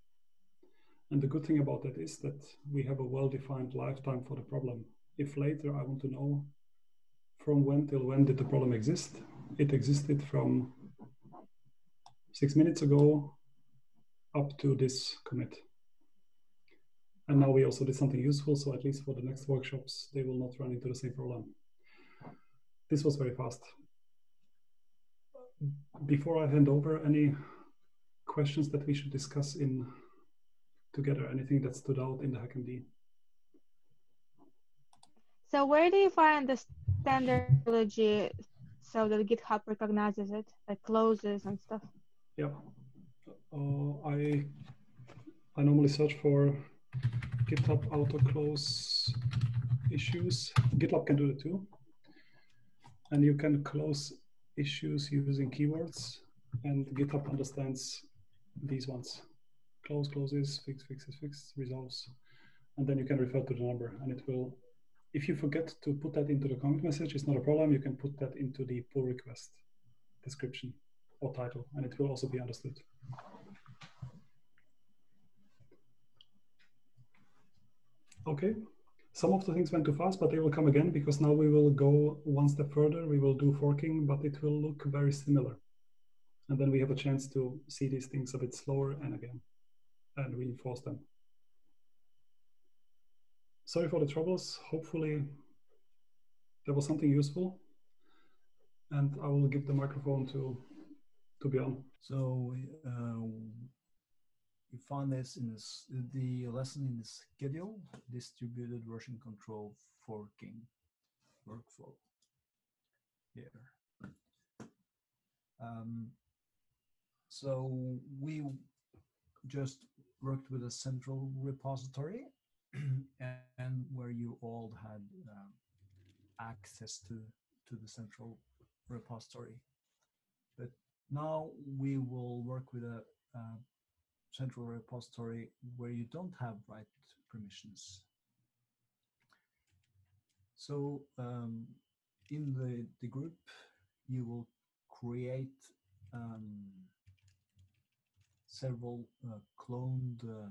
And the good thing about that is that we have a well-defined lifetime for the problem. If later I want to know from when till when did the problem exist, it existed from six minutes ago up to this commit. And now we also did something useful, so at least for the next workshops, they will not run into the same problem. This was very fast. Before I hand over, any questions that we should discuss in together? Anything that stood out in the HackMD? So where do you find the standard methodology so that GitHub recognizes it, like closes and stuff? Yeah, uh, I I normally search for GitHub auto close issues. GitLab can do it too, and you can close issues using keywords, and GitHub understands these ones: close, closes, fix, fixes, fix, resolves, and then you can refer to the number, and it will if you forget to put that into the commit message, it's not a problem. You can put that into the pull request description or title, and it will also be understood. Okay, some of the things went too fast, but they will come again because now we will go one step further. We will do forking, but it will look very similar. And then we have a chance to see these things a bit slower and again, and reinforce them sorry for the troubles. Hopefully there was something useful. And I will give the microphone to, to Björn. So uh, you find this in this, the lesson in the schedule, distributed version control forking workflow here. Um, so we just worked with a central repository and where you all had um, access to to the central repository. But now we will work with a, a central repository where you don't have write permissions. So um, in the, the group, you will create um, several uh, cloned uh,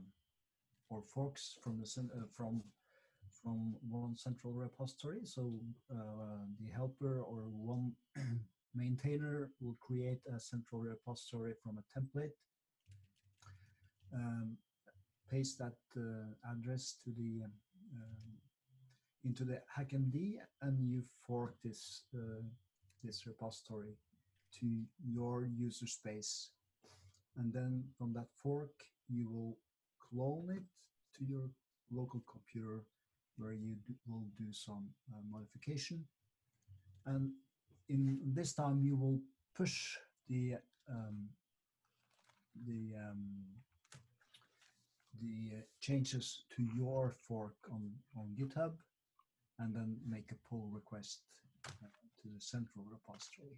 or forks from the uh, from from one central repository. So uh, the helper or one maintainer will create a central repository from a template, um, paste that uh, address to the um, into the HackMD, and you fork this uh, this repository to your user space. And then from that fork, you will clone it to your local computer where you do, will do some uh, modification. And in this time, you will push the um, the um, the uh, changes to your fork on on GitHub, and then make a pull request uh, to the central repository.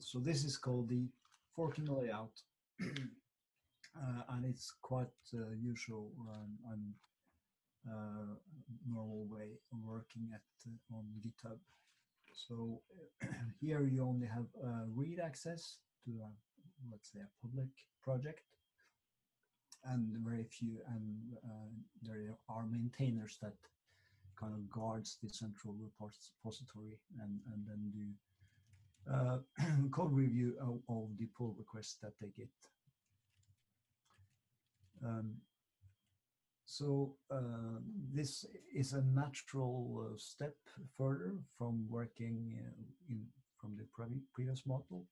So this is called the forking layout. uh, and it's quite uh, usual um, and uh, normal way of working at uh, on GitHub. So here you only have read access to a, let's say a public project and very few and uh, there are maintainers that kind of guards the central repository and and then do uh, code review of, of, the pull requests that they get. Um, so uh, this is a natural uh, step further from working uh, in from the previous model,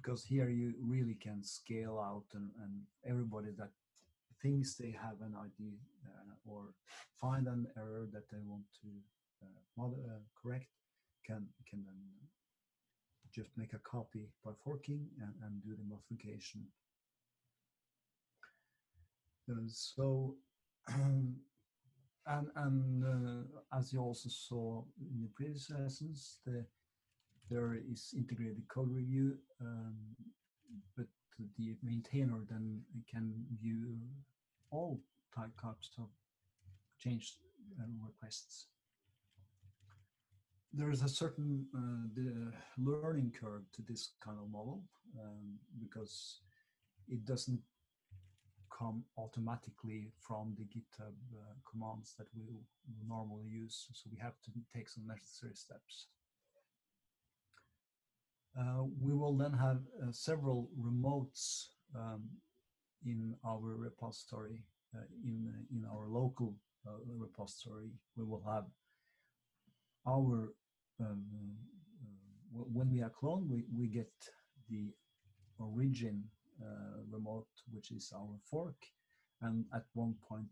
because here you really can scale out and, and everybody that thinks they have an idea uh, or find an error that they want to uh, uh, correct can can then just make a copy by forking and, and do the modification. So, and and uh, as you also saw in the previous lessons, the, there is integrated code review, um, but the maintainer then can view all type types of change uh, requests. There is a certain uh, the learning curve to this kind of model um, because it doesn't come automatically from the GitHub uh, commands that we normally use. So we have to take some necessary steps. Uh, we will then have uh, several remotes um, in our repository, uh, in in our local repository, we will have our um, when we are cloned, we, we get the origin uh, remote, which is our fork, and at one point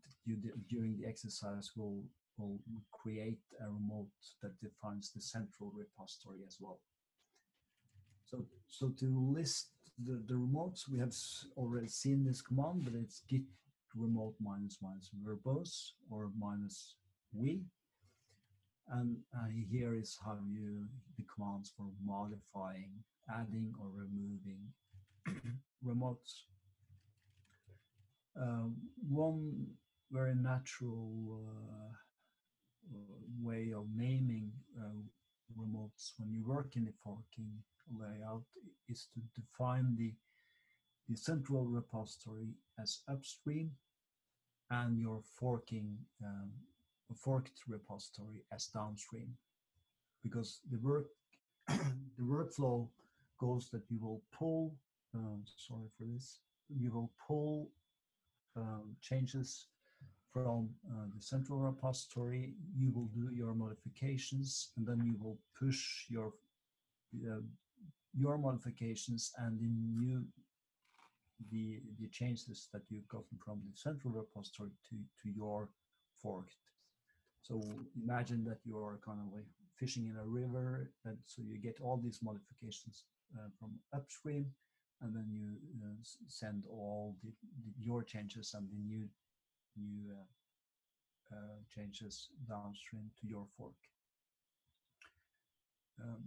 during the exercise, we'll, we'll create a remote that defines the central repository as well. So, so to list the, the remotes, we have already seen this command, but it's git remote minus minus verbose or minus v. And uh, here is how you, the commands for modifying, adding or removing remotes. Um, one very natural uh, way of naming uh, remotes when you work in the forking layout is to define the, the central repository as upstream and your forking um, forked repository as downstream. Because the work the workflow goes that you will pull um, sorry for this you will pull um, changes from uh, the central repository you will do your modifications and then you will push your uh, your modifications and the new the the changes that you've gotten from the central repository to to your forked so imagine that you are kind of like fishing in a river, and so you get all these modifications uh, from upstream, and then you uh, send all the, the, your changes and the new new uh, uh changes downstream to your fork. Um,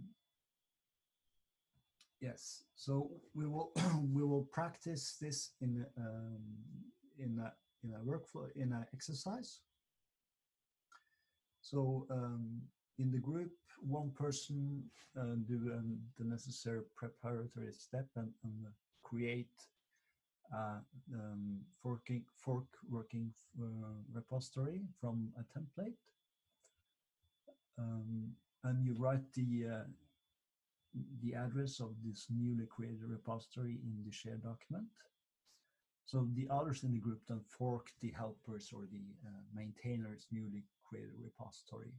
yes, so we will we will practice this in um, in a in a workflow in an exercise so um, in the group, one person uh, do um, the necessary preparatory step and, and create uh, um, forking, fork working uh, repository from a template. Um, and you write the uh, the address of this newly created repository in the shared document. So the others in the group then fork the helpers or the uh, maintainers newly created repository.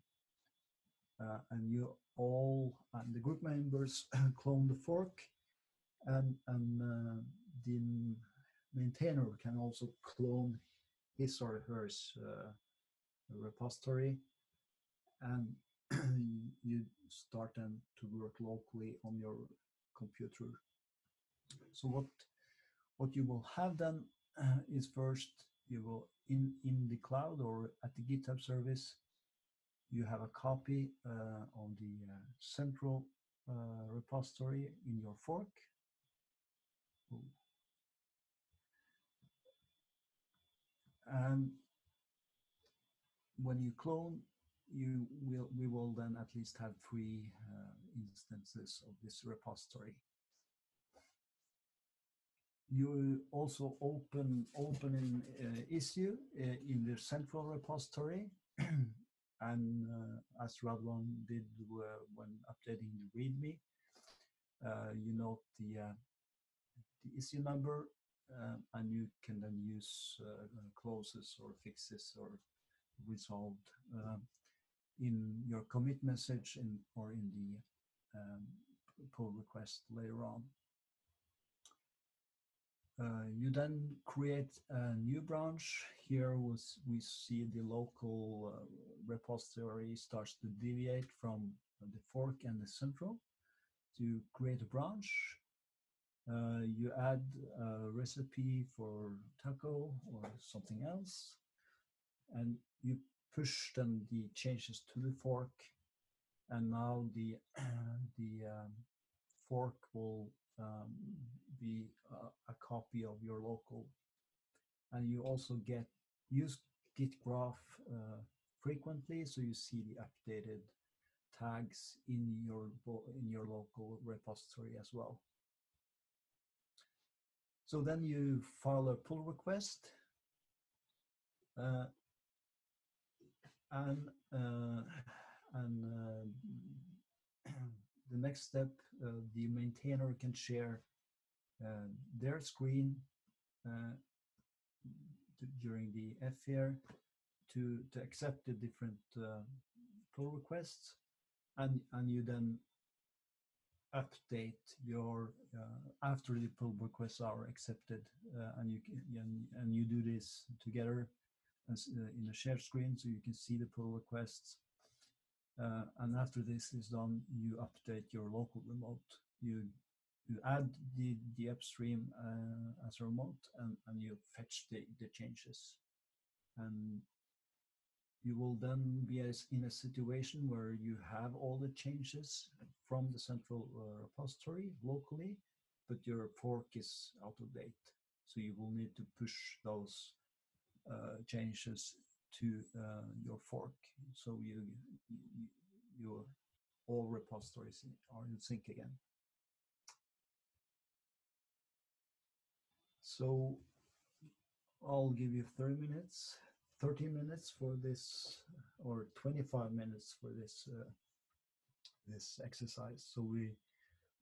Uh, and you all, and the group members clone the fork and, and uh, the maintainer can also clone his or hers uh, repository and you start them to work locally on your computer. So what what you will have then uh, is first you will in in the cloud or at the GitHub service, you have a copy uh, on the uh, central uh, repository in your fork. And when you clone, you will we will then at least have three uh, instances of this repository. You also open open an uh, issue uh, in the central repository. And uh, as Radovan did uh, when updating the README, uh, you note the uh, the issue number and you can then use closes or fixes or resolved in your commit message in, or in the um, pull request later on. Uh, you then create a new branch. Here was, we see the local uh, repository starts to deviate from the fork and the central. To create a branch, uh, you add a recipe for taco or something else, and you push then the changes to the fork, and now the the um, fork will um, be uh, a copy of your local. And you also get use git graph uh, frequently, so you see the updated tags in your in your local repository as well. So then you file a pull request, uh, and uh, and uh, the next step, uh, the maintainer can share uh, their screen during the F here to to accept the different pull requests, and and you then update your uh, after the pull requests are accepted, uh, and you can and, and you do this together as uh, in a share screen, so you can see the pull requests. Uh, and after this is done, you update your local remote. You you add the the upstream uh, as a remote, and and you fetch the the changes, and you will then be as in a situation where you have all the changes from the central uh, repository locally, but your fork is out of date. So you will need to push those changes to uh, your fork. So you, you your all repositories are in sync again. So I'll give you 30 minutes 30 minutes for this or 25 minutes for this uh, this exercise so we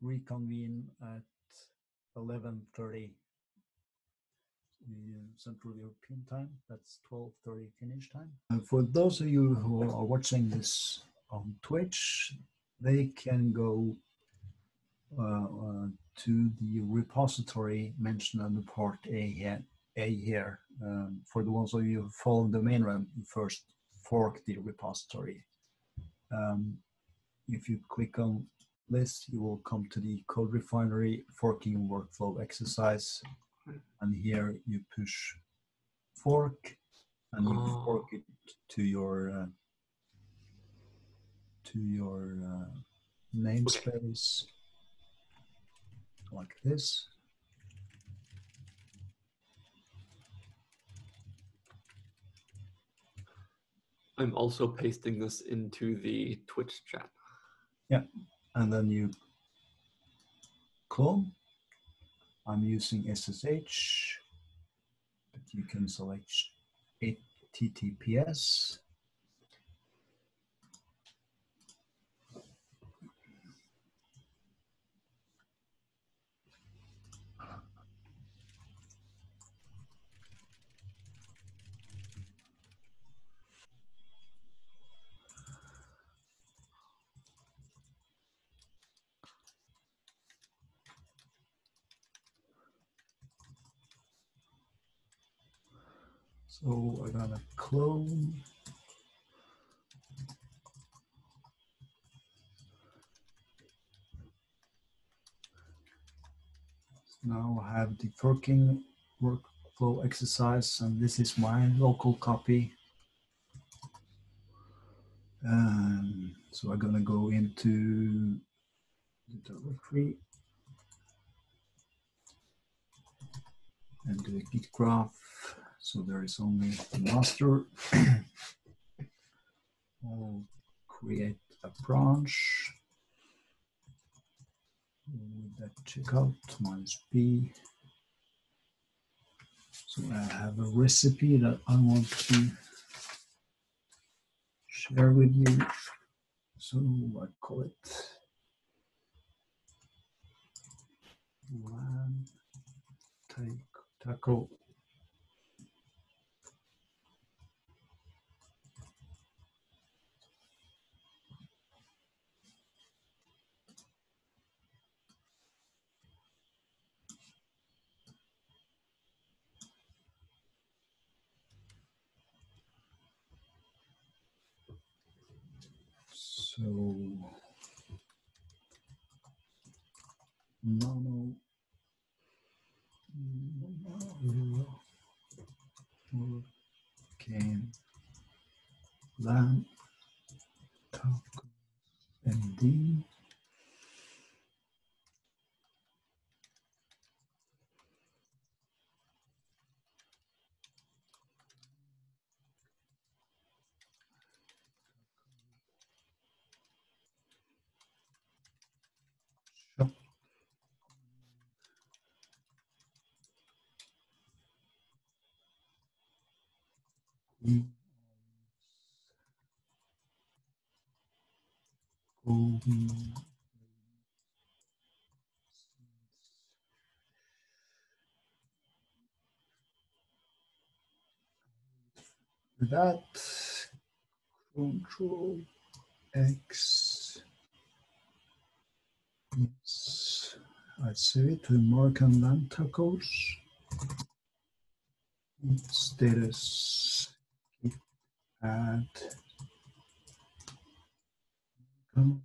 reconvene at 11:30 Central European time that's 12:30 Finnish time and for those of you who are watching this on Twitch they can go uh, uh, to the repository mentioned on the part A here a here. Um, for the ones of you who follow the main run, first fork the repository. Um, if you click on this, you will come to the CodeRefinery forking workflow exercise. And here you push fork and you Oh. fork it to your uh, to your uh, namespace like this. I'm also pasting this into the Twitch chat. Yeah, and then you clone. I'm using SSH, but you can select HTTPS. So I'm gonna clone. Now I have the forking workflow exercise, and this is my local copy. Um, so I'm gonna go into the directory and do a git graph. So there is only the master. I'll create a branch with that checkout minus B. So I have a recipe that I want to share with you. So I call it one take taco So nano can land taco MD shop golden that, Control X. Yes, I save it to American land tacos. Status add. Um,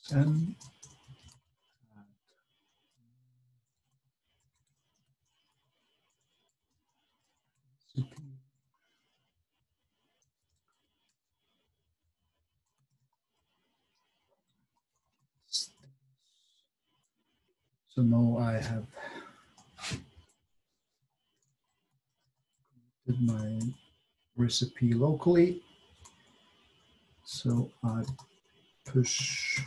Send. So now I have did my recipe locally. So I push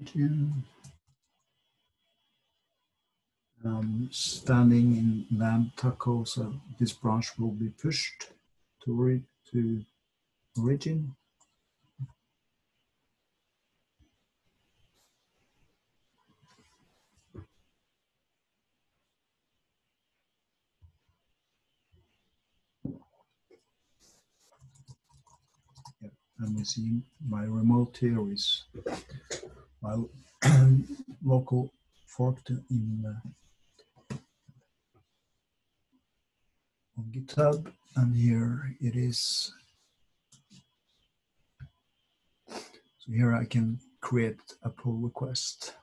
origin. Um, standing in lamb taco, so this branch will be pushed to to origin. I'm using my remote here is my local forked in uh, on GitHub, and here it is. So here I can create a pull request.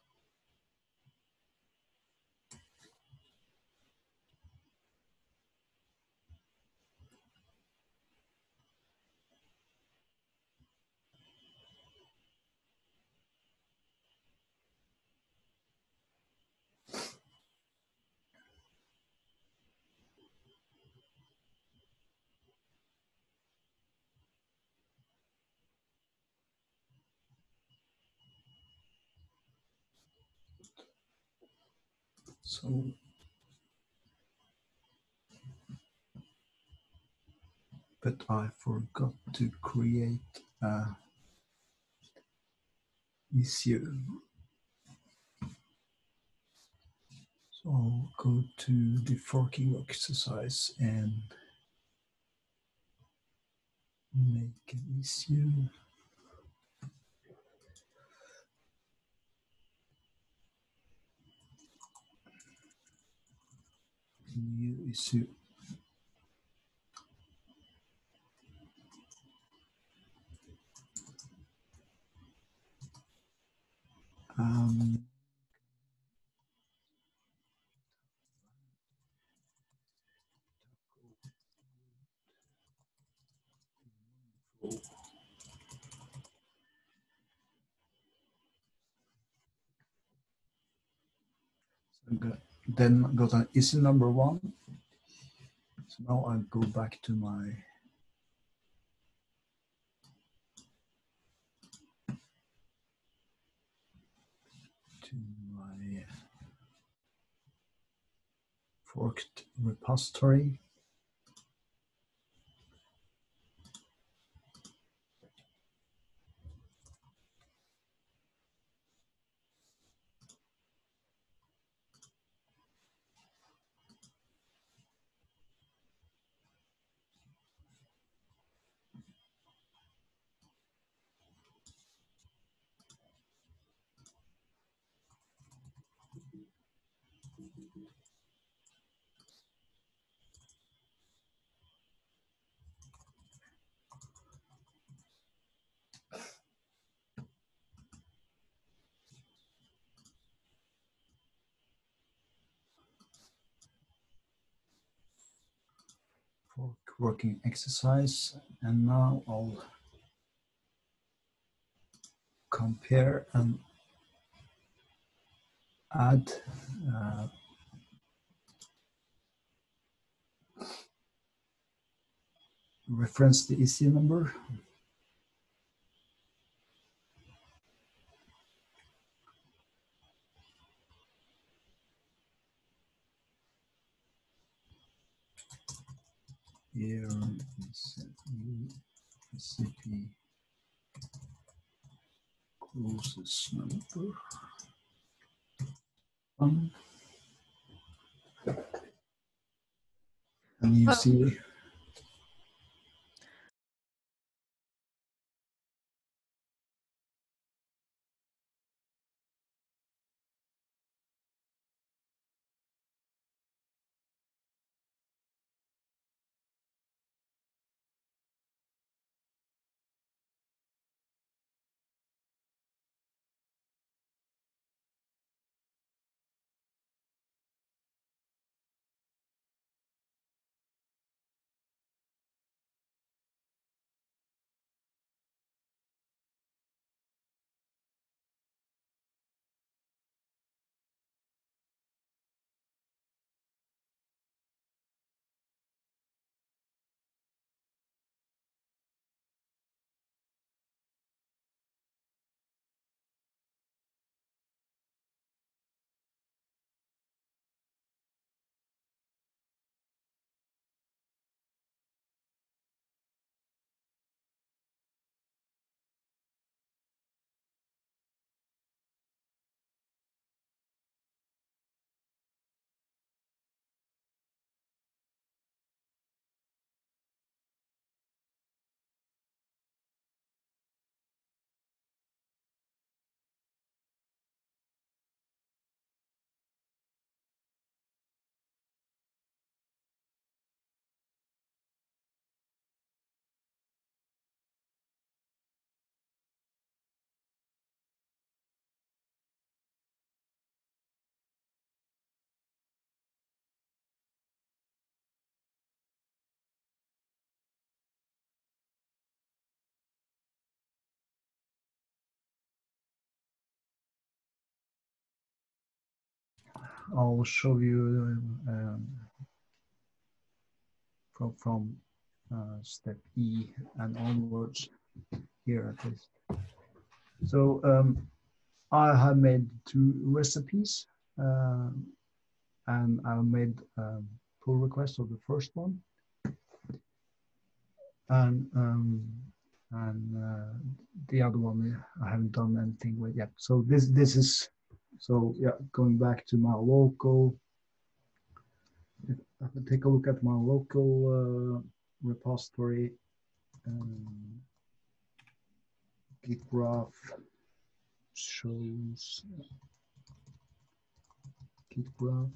But I forgot to create a issue. So I'll go to the forking exercise and make an issue. New issue. Um, so got, then got an issue number one. So now I'll go back to my to my forked repository. fork working exercise and now I'll compare and add uh, reference the EC number here is new recipe closest number. One. And you Oh. see I'll show you um, from from uh, step E and onwards here at least. So um, I have made two recipes um, and I made um, pull request of the first one and um, and uh, the other one I haven't done anything with yet. So this this is so yeah, going back to my local, I can take a look at my local uh, repository, um, Git graph shows Git graph.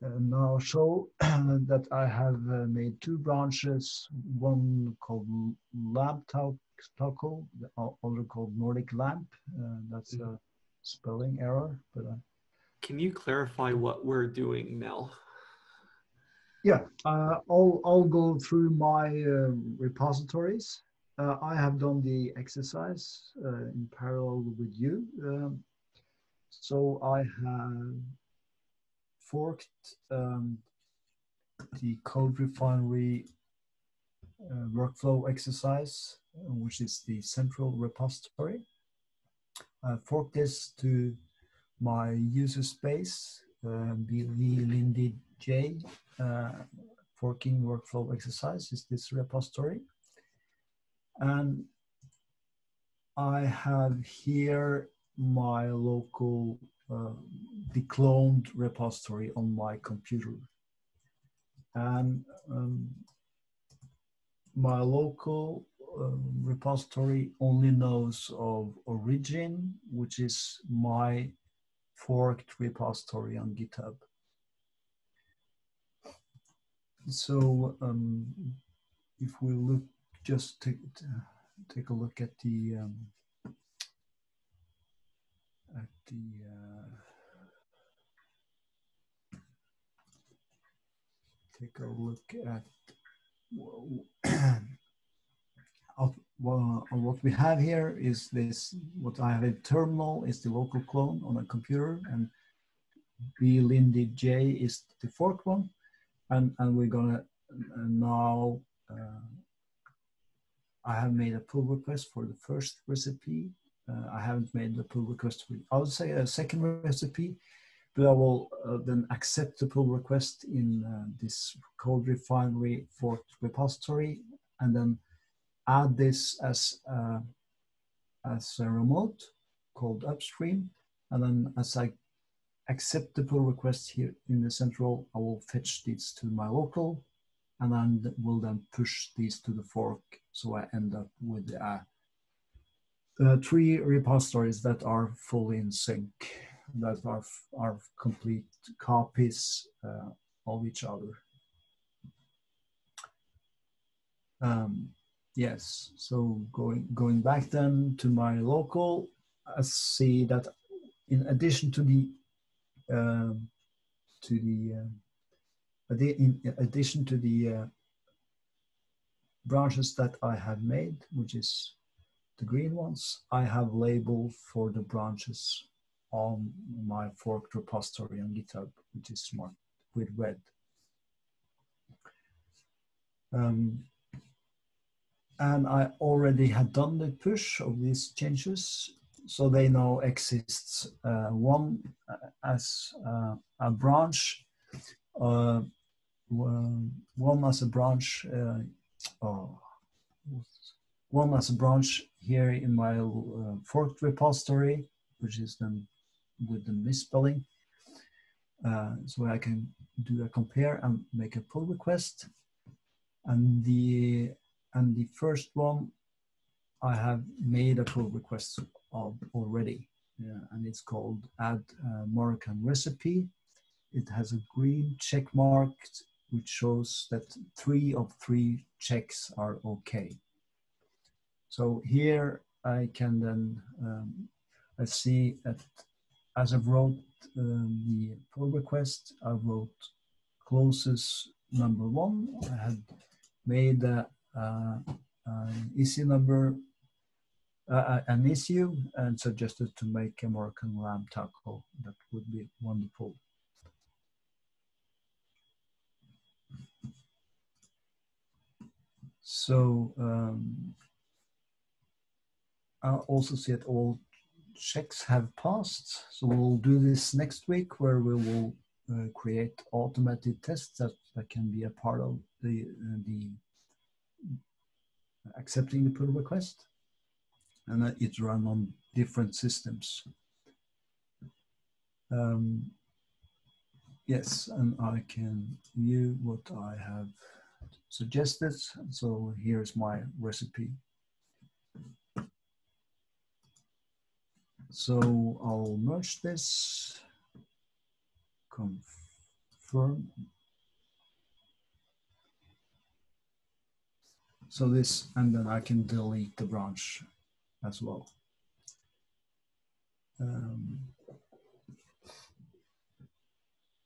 And now show that I have uh, made two branches, one called Lab Talk Taco, the o- other called Nordic Lamp. Uh, that's a spelling error, but uh, Can you clarify what we're doing now? yeah, uh, I'll I'll go through my uh, repositories. Uh, I have done the exercise uh, in parallel with you. Um, so I have forked um, the CodeRefinery uh, workflow exercise, which is the central repository. I forked this to my user space, uh, Lindy J, uh, forking workflow exercise is this repository. And I have here my local uh, decloned repository on my computer. And um, my local repository only knows of origin, which is my forked repository on GitHub. So um, if we look, just take, take a look at the um, at the uh, take a look at well, what we have here is this what I have in terminal is the local clone on a computer and B. Lindy J is the fork one. And and we're gonna uh, now uh, I have made a pull request for the first recipe. Uh, I haven't made the pull request for I would say a second recipe but I will uh, then accept the pull request in uh, this CodeRefinery fork repository and then add this as a, as a remote called upstream. And then as I accept the pull request here in the central, I will fetch these to my local and then will then push these to the fork. So I end up with uh, uh, three repositories that are fully in sync, that are, are complete copies uh, of each other. Um, yes, so going, going back then to my local, I see that in addition to the um, to the uh, in addition to the uh, branches that I have made, which is the green ones, I have labeled for the branches on my forked repository on GitHub, which is marked with red. Um, and I already had done the push of these changes so they now exist uh, one uh, as uh, a branch, uh, one as a branch, uh, oh, one as a branch here in my uh, forked repository, which is then with the misspelling. so I can do a compare and make a pull request. And the and the first one I have made a pull request of already, and it's called Add uh, Moroccan Recipe. It has a green check mark which shows that three of three checks are okay. So here I can then um, I see that as I wrote um, the pull request, I wrote closes number one. I had made a, uh, an easy number uh, an issue and suggested to make a Moroccan lamb taco. That would be wonderful. So um, I also see that all checks have passed. So we'll do this next week where we will uh, create automated tests that, that can be a part of the, uh, the accepting the pull request and it's run on different systems. Um, yes, and I can view what I have suggested. So here's my recipe. So I'll merge this, confirm. So this, and then I can delete the branch as well. Um,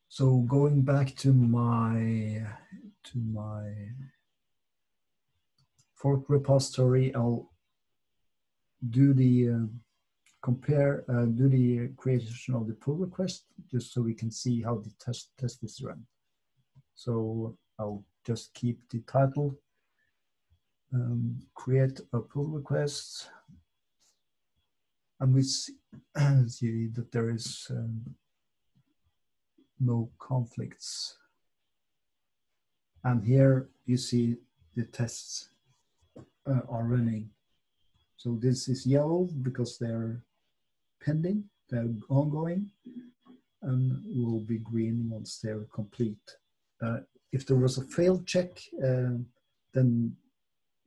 so going back to my to my fork repository, I'll do the uh, compare, uh, do the creation of the pull request just so we can see how the test test is run. So I'll just keep the title, um, create a pull request, and we see, that there is um, no conflicts. And here you see the tests uh, are running. So this is yellow because they're pending, they're ongoing, and will be green once they're complete. Uh, if there was a failed check, uh, then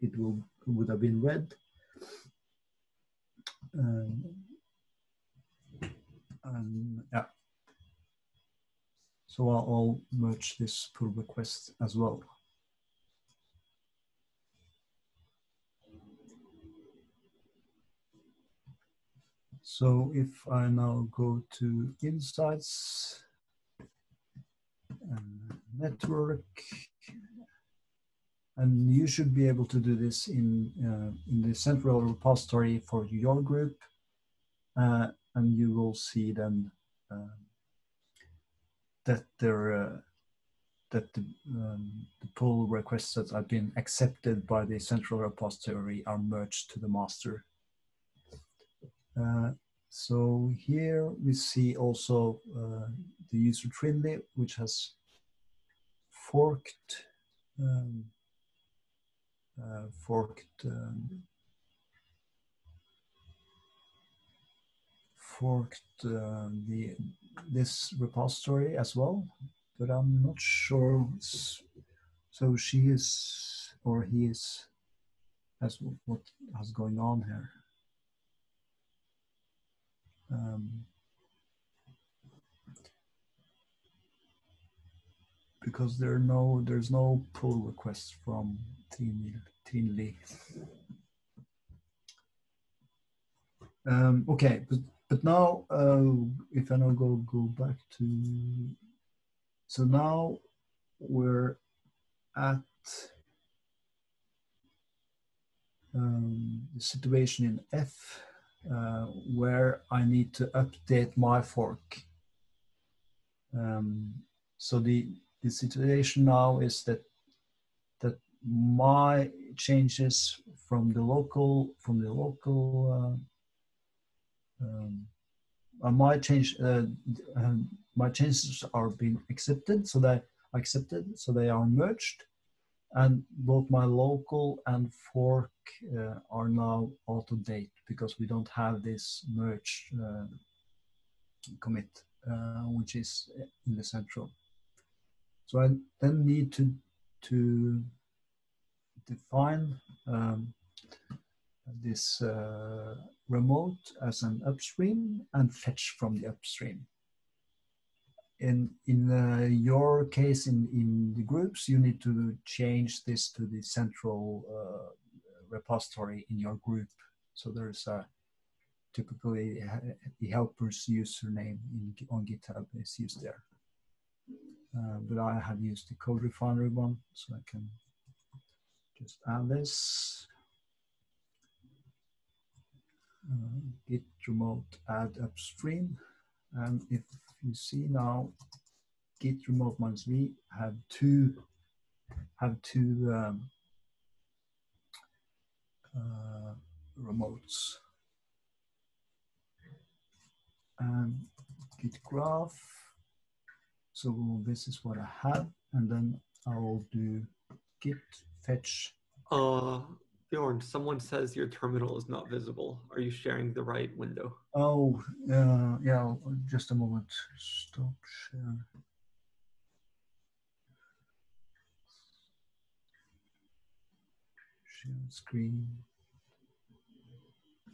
it will would have been red, um, and yeah. So I'll, I'll merge this pull request as well. So if I now go to insights and network, and you should be able to do this in, uh, in the central repository for your group. Uh, and you will see then uh, that there uh, that the, um, the pull requests that have been accepted by the central repository are merged to the master. Uh, so here we see also uh, the user Trinity, which has forked um, forked um, forked uh, the this repository as well, but I'm not sure. So she is or he is. That's wh- what is going on here. Um, because there are no there's no pull requests from Teen Lee. Um, okay, but but now uh, if I now go go back to so now we're at um, the situation in F uh, where I need to update my fork. Um, so the the situation now is that my changes from the local from the local uh, um, uh, my change uh, um, my changes are being accepted so that accepted so they are merged and both my local and fork uh, are now out of date because we don't have this merge uh, commit uh, which is in the central. So I then need to to define um, this uh, remote as an upstream and fetch from the upstream. In in uh, your case, in in the groups, you need to change this to the central uh, repository in your group. So there's a typically the helper's username in, on GitHub is used there. Uh, but I have used the CodeRefinery one, so I can just add this. Uh, git remote add upstream. And if you see now, git remote minus v have two have two um, uh, remotes. And git graph so this is what I have, and then I will do git fetch. Uh, Bjorn, someone says your terminal is not visible. Are you sharing the right window? Oh, uh, yeah, just a moment. Stop share. Share screen.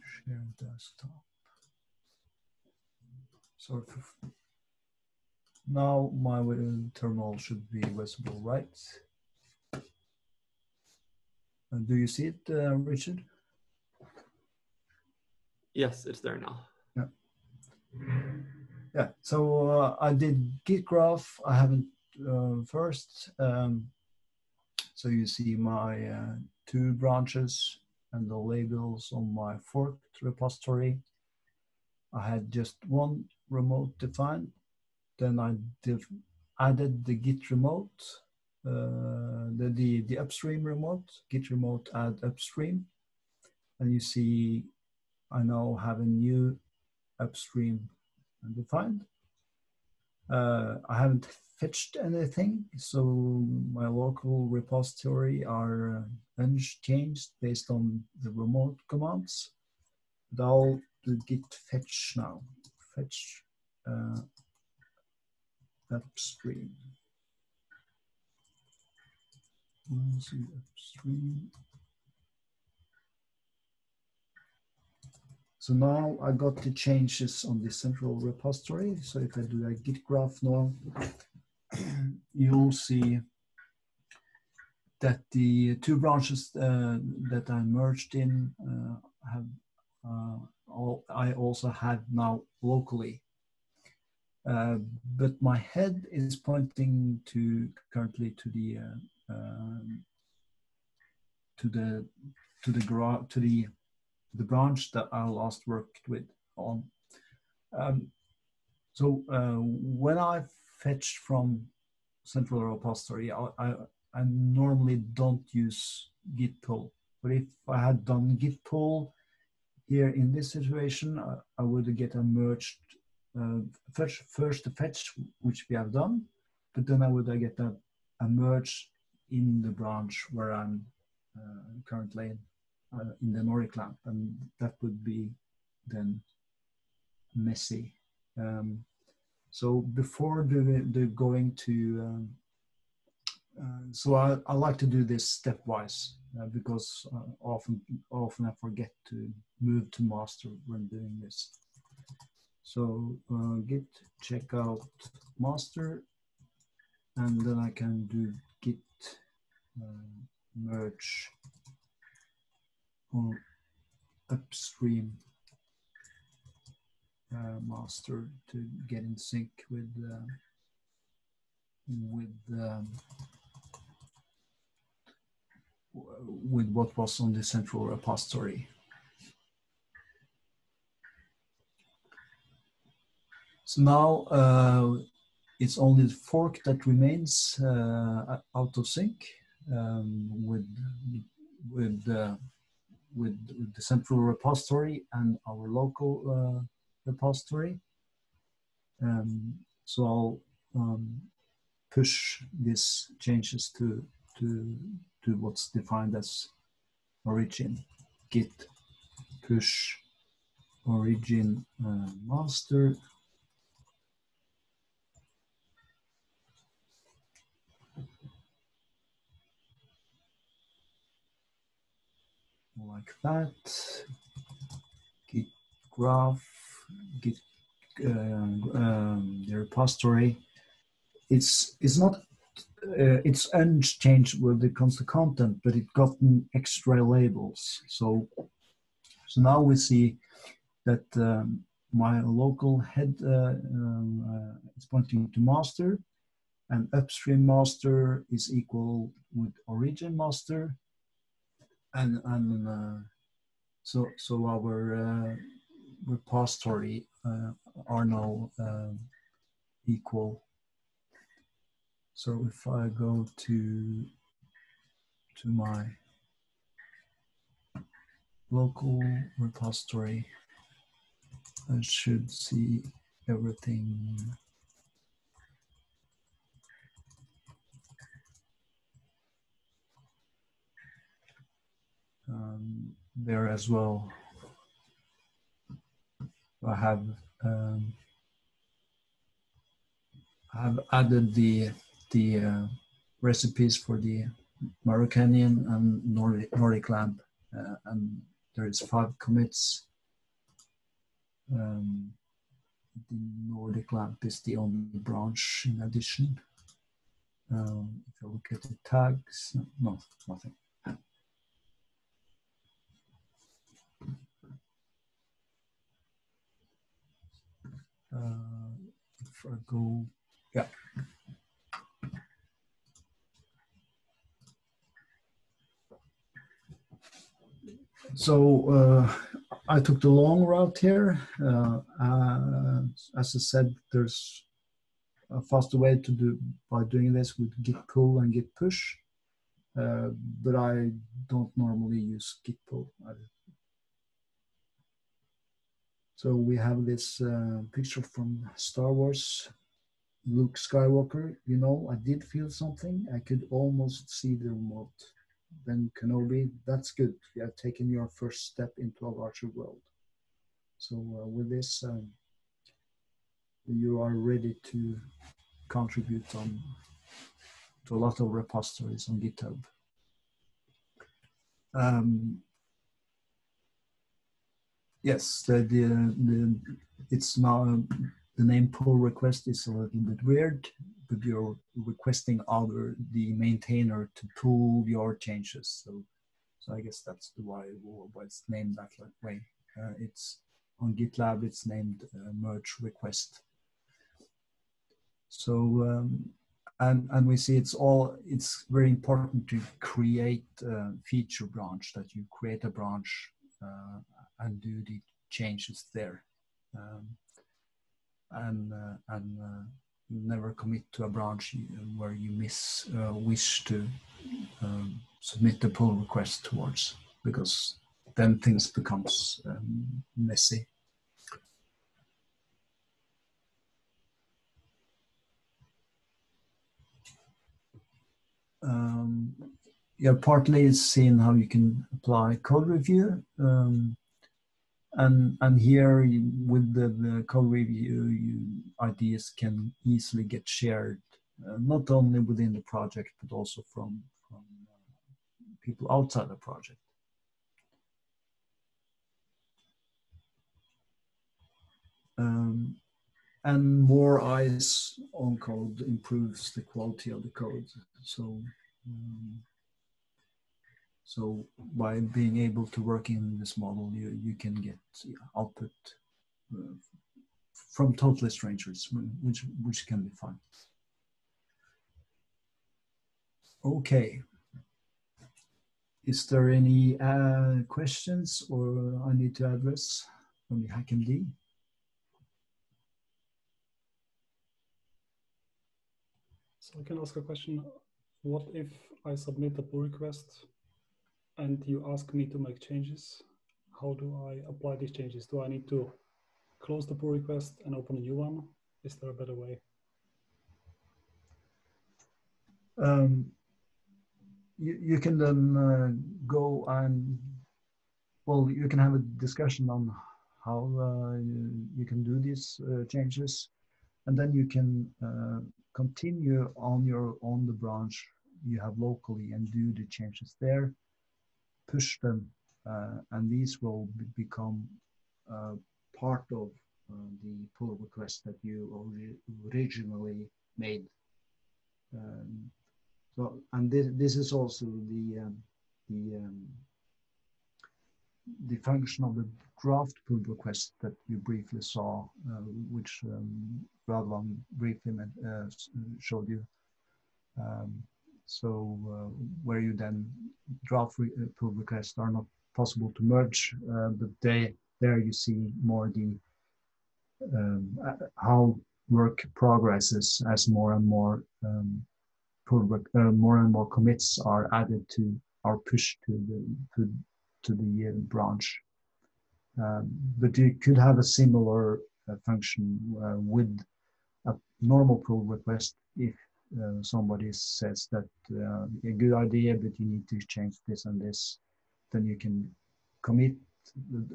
Share desktop. So if- now my terminal should be visible, right? Do you see it, uh, Richard? Yes, it's there now. Yeah, Yeah. so uh, I did git graph. I haven't uh, first. Um, so you see my uh, two branches and the labels on my forked repository. I had just one remote defined. Then I div- added the git remote, the, the, the upstream remote, git remote add upstream. And you see I now have a new upstream defined. Uh, I haven't fetched anything, so my local repository are uh, unchanged based on the remote commands. But I'll do git fetch now. Fetch uh, upstream. So now I got the changes on the central repository. So if I do a git graph now, you'll see that the two branches uh, that I merged in uh, have uh, all, I also have now locally. Uh, but my head is pointing to currently to the uh, um, to the to the gra- to the the branch that I last worked with on. Um, so uh, when I fetch from central repository, I, I, I normally don't use git pull. But if I had done git pull here in this situation, I, I would get a merged uh, fetch, first the fetch, which we have done, but then I would uh, get a, a merge in the branch where I'm uh, currently uh, in the Nordic lamp, and that would be then messy. Um, so before the, the going to, um, uh, so I, I like to do this stepwise uh, because uh, often often I forget to move to master when doing this. So uh, git check out master, and then I can do merge on upstream uh, master to get in sync with uh, with um, with what was on the central repository. So now uh, it's only the fork that remains uh, out of sync um, with with, uh, with the central repository and our local uh, repository. Um, so I'll um, push these changes to to to what's defined as origin git push origin uh, master like that. Git graph git uh, um, the repository. It's it's not uh, it's unchanged when it comes to content but it gotten extra labels. So so now we see that um, my local head uh, um, uh, is pointing to master and upstream master is equal with origin master and and uh, so so our uh, repository uh, are now um, equal. So if I go to to my local repository I should see everything um, there as well. I have um, I have added the the uh, recipes for the Mauritanian and Nordic, Nordic lamp, uh, and there is five commits. Um, the Nordic lamp is the only branch in addition. Um, if I look at the tags, no, nothing. Uh, if I go, yeah. So uh, I took the long route here. Uh, as I said, there's a faster way to do by doing this with git pull and git push, uh, but I don't normally use git pull. either. So we have this uh, picture from Star Wars, Luke Skywalker. You know, I did feel something. I could almost see the remote. Then Kenobi, that's good. You have taken your first step into a larger world. So uh, with this, um, you are ready to contribute on to a lot of repositories on GitHub. Um, yes, the, the, the it's now the name pull request is a little bit weird, but you're requesting other the maintainer to pull your changes. So, so I guess that's why why it's named that way. Uh, it's on GitLab. It's named uh, merge request. So um, and and we see it's all it's very important to create a feature branch that you create a branch uh, and do the changes there. Um, and uh, and uh, never commit to a branch where you miss uh, wish to um, submit the pull request towards because then things becomes um, messy. Um, yeah, partly seeing how you can apply code review. Um, and and here with the, the code review, you, ideas can easily get shared, uh, not only within the project but also from from uh, people outside the project. Um, and more eyes on code improves the quality of the code. So. Um, so by being able to work in this model, you, you can get output uh, from totally strangers, which, which can be fun. Okay. Is there any uh, questions or I need to address from the HackMD? So I can ask a question. What if I submit a pull request and you ask me to make changes? How do I apply these changes? Do I need to close the pull request and open a new one? Is there a better way? Um, you, you can then uh, go and, well, you can have a discussion on how uh, you, you can do these uh, changes. And then you can uh, continue on your on the branch you have locally and do the changes there push them uh, and these will be become uh, part of uh, the pull request that you ori originally made um, so and this, this is also the um, the um, the function of the draft pull request that you briefly saw, uh, which um, Radovan briefly uh, showed you. Um, so uh, where you then draft re pull requests are not possible to merge, uh, but they there you see more the um, how work progresses as more and more um, pull uh, more and more commits are added to are pushed to the to, to the uh, branch. Um, but you could have a similar uh, function uh, with a normal pull request if uh, somebody says that uh, a good idea, but you need to change this and this, then you can commit,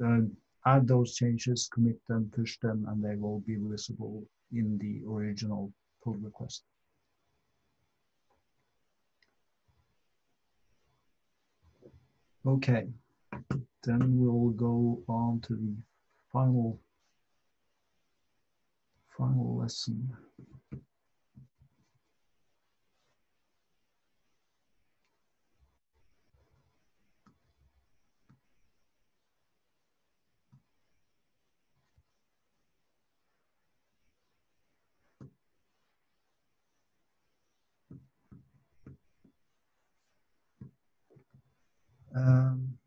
uh, add those changes, commit them, push them, and they will be visible in the original pull request. Okay, then we'll go on to the final final lesson. Um,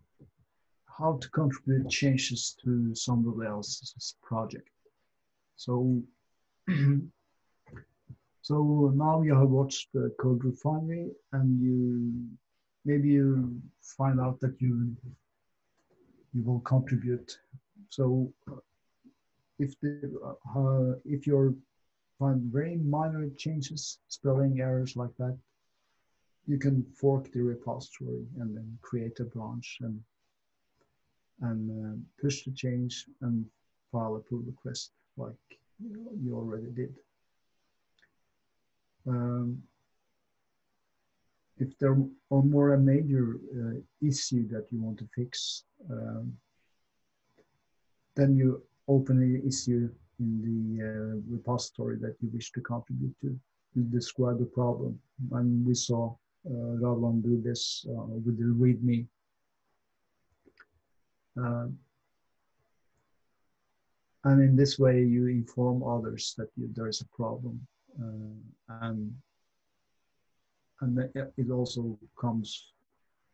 how to contribute changes to somebody else's project. So, so now you have watched the CodeRefinery, and you maybe you find out that you you will contribute. So, if the uh, if you find very minor changes, spelling errors like that, you can fork the repository and then create a branch and and uh, push the change and file a pull request like you already did. Um, if there are more a major uh, issue that you want to fix, um, then you open the issue in the uh, repository that you wish to contribute to. You describe the problem, and we saw uh, Radovan do this uh, with the README. Uh, and in this way, you inform others that you, there is a problem, uh, and and it also comes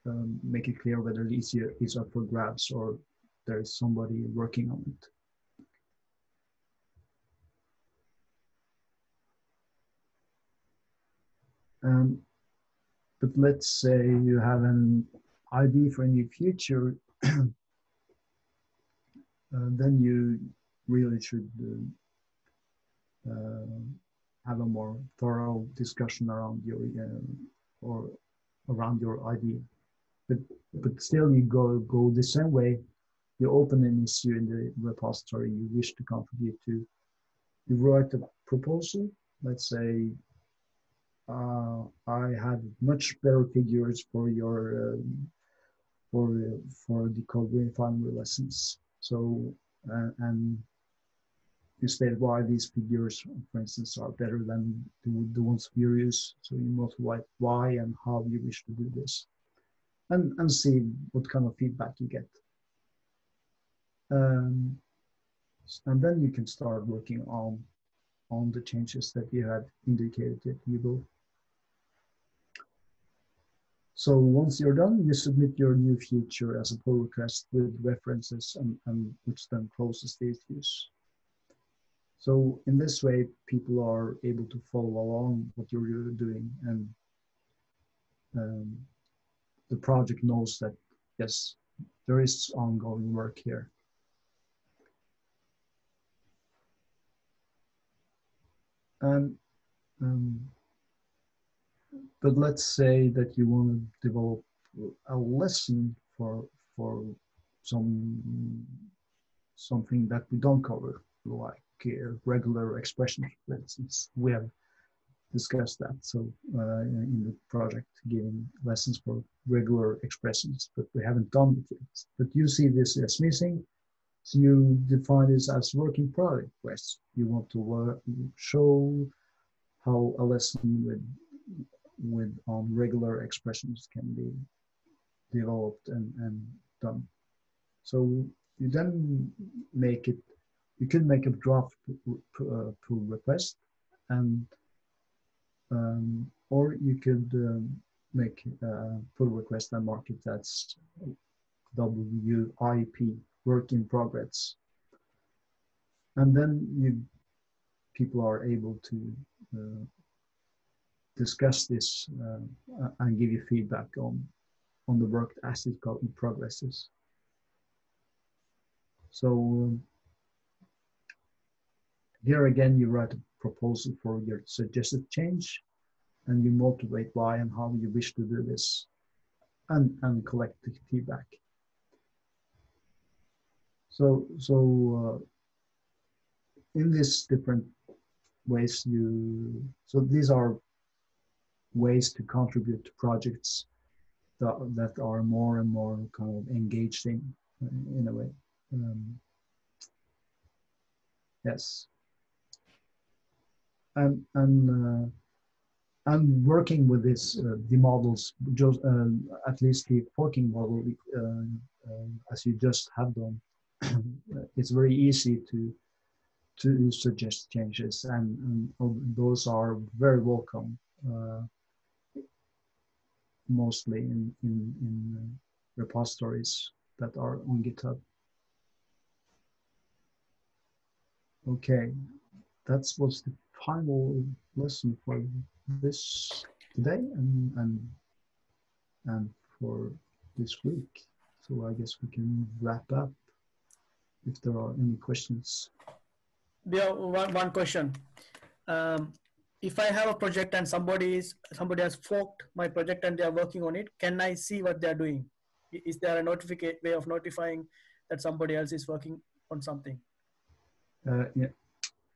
um, make it clear whether the issue is up for grabs or there is somebody working on it. Um, but let's say you have an idea for a new feature, uh, then you really should uh, uh, have a more thorough discussion around your uh, or around your idea. But but still, you go go the same way. You open an issue in the repository you wish to contribute to. You write a proposal. Let's say uh, I had much better figures for your um, for for the CodeRefinery lessons. So uh, and state why these figures, for instance, are better than the, the ones we use. So you motivate why and how you wish to do this, and and see what kind of feedback you get. Um, and then you can start working on on the changes that you had indicated that you will. So once you're done, you submit your new feature as a pull request with references and, and which then closes the issues. So in this way, people are able to follow along what you're doing and um, the project knows that, yes, there is ongoing work here. And um, but let's say that you want to develop a lesson for for some something that we don't cover, like uh, regular expressions, for instance. We have discussed that. So uh, in the project, giving lessons for regular expressions, but we haven't done it yet. But you see this as missing. So you define this as working product requests. You want to show how a lesson with with um, regular expressions can be developed and, and done. So you then make it, you can make a draft uh, pull request and um, or you could um, make a pull request and mark it as WIP, work in progress. And then you people are able to uh, discuss this uh, and give you feedback on on the work as it progresses. So um, here again, you write a proposal for your suggested change, and you motivate why and how you wish to do this, and and collect the feedback. So so uh, in these different ways, you so these are ways to contribute to projects that, that are more and more kind of engaging in in a way. Um, yes. And, and, uh, and working with this, uh, the models, just, uh, at least the forking model, uh, uh, as you just have done, it's very easy to to suggest changes, and, and those are very welcome. Mostly in, in, in repositories that are on GitHub. Okay, that was the final lesson for this today and, and, and for this week. So I guess we can wrap up if there are any questions. There one, one question. Um, if I have a project and somebody is somebody has forked my project and they are working on it, can I see what they are doing? Is there a notificate way of notifying that somebody else is working on something? Uh, yeah,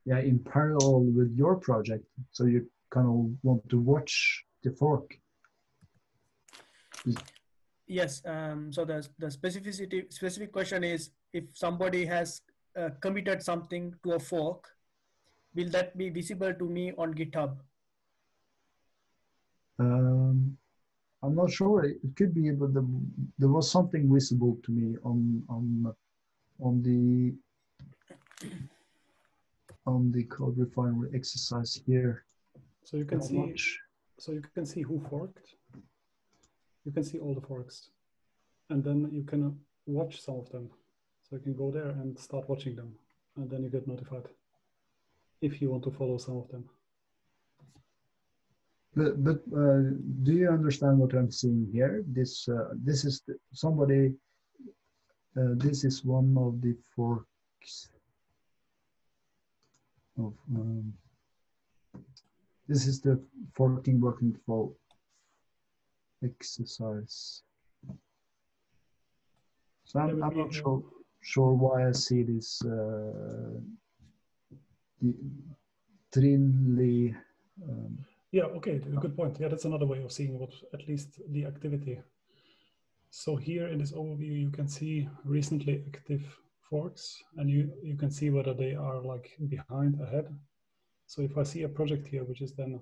yeah, in parallel with your project, so you kind of want to watch the fork. Yes. Um, so the the specificity specific question is if somebody has uh, committed something to a fork will that be visible to me on GitHub? Um, I'm not sure. It could be, but the, there was something visible to me on on on the on the CodeRefinery exercise here. So you can Not see. Much. So you can see who forked. You can see all the forks, and then you can watch some of them. So you can go there and start watching them, and then you get notified if you want to follow some of them. But, but uh, do you understand what I'm seeing here? This uh, this is the, somebody. Uh, this is one of the forks of. Um, this is the forking working flow. exercise. So I'm, I'm not sure sure why I see this uh, Trinly. Um, Yeah, okay, good point. Yeah, that's another way of seeing what at least the activity. So here in this overview, you can see recently active forks and you, you can see whether they are like behind, ahead. So if I see a project here, which is then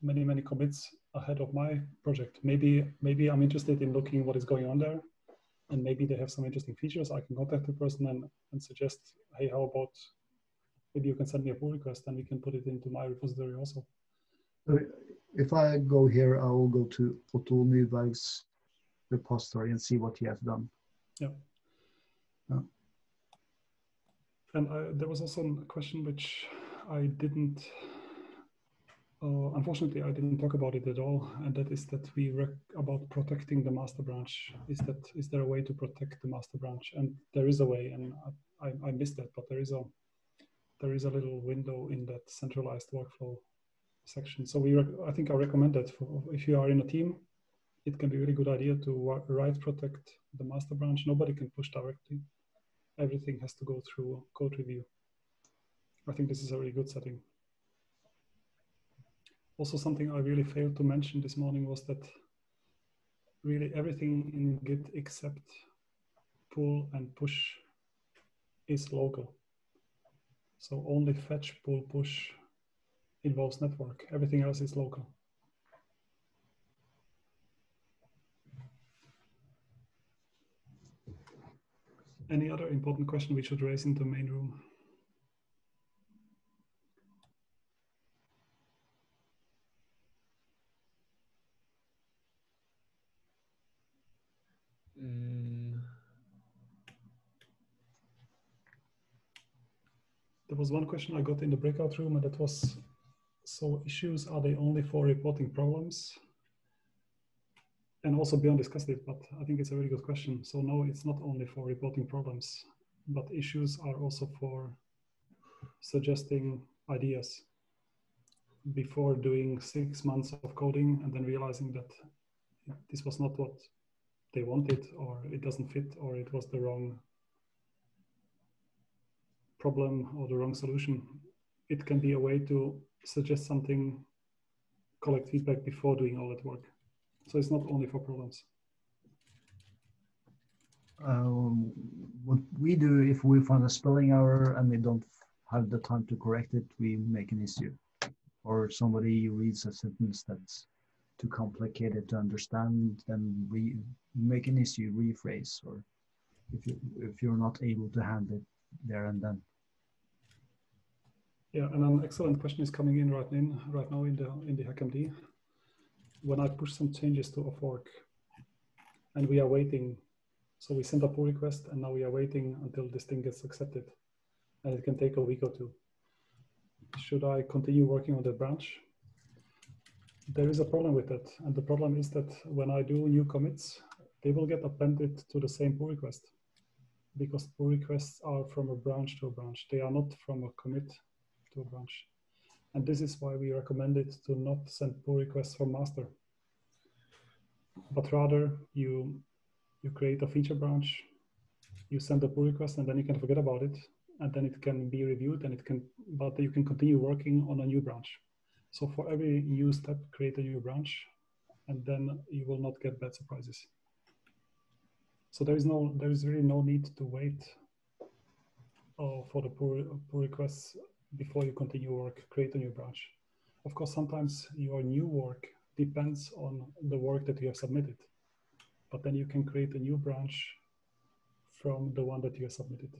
many, many commits ahead of my project, maybe, maybe I'm interested in looking what is going on there and maybe they have some interesting features. I can contact the person and, and suggest, hey, how about maybe you can send me a pull request and we can put it into my repository also. if I go here, I will go to Otto Nyberg's repository and see what he has done. Yeah. And I, there was also a question which I didn't, uh, unfortunately, I didn't talk about it at all, and that is that we rec about protecting the master branch. Is that is there a way to protect the master branch? And there is a way, and I, I, I missed that, but there is a there is a little window in that centralized workflow section. So we, I think I recommend that for if you are in a team, it can be a really good idea to write protect the master branch. Nobody can push directly everything has to go through code review. I think this is a really good setting. Also, something I really failed to mention this morning was that really everything in Git except pull and push is local. So only fetch, pull, push involves network. Everything else is local. Any other important question we should raise in the main room? There was one question I got in the breakout room, and that was, so issues, are they only for reporting problems? And also Björn discussed it, but I think it's a very good question. So no, it's not only for reporting problems, but issues are also for suggesting ideas before doing six months of coding and then realizing that this was not what they wanted or it doesn't fit or it was the wrong problem or the wrong solution. It can be a way to suggest something, collect feedback before doing all that work. So it's not only for problems. Um, what we do if we find a spelling error and we don't have the time to correct it, we make an issue. Or somebody reads a sentence that's too complicated to understand, then we make an issue, rephrase, or if you if you're not able to handle it there and then. Yeah, and an excellent question is coming in right in right now in the in the HackMD. When I push some changes to a fork, and we are waiting, so we send a pull request, and now we are waiting until this thing gets accepted, and it can take a week or two. Should I continue working on that branch? There is a problem with that, and the problem is that when I do new commits, they will get appended to the same pull request, because pull requests are from a branch to a branch. They are not from a commit to a branch. And this is why we recommend it to not send pull requests from master, but rather you you create a feature branch, you send a pull request, and then you can forget about it, and then it can be reviewed, and it can, but you can continue working on a new branch. So for every new step, create a new branch, and then you will not get bad surprises. So there is no, there is really no need to wait uh, for the pull, pull requests before you continue work, create a new branch. Of course, sometimes your new work depends on the work that you have submitted, but then you can create a new branch from the one that you have submitted.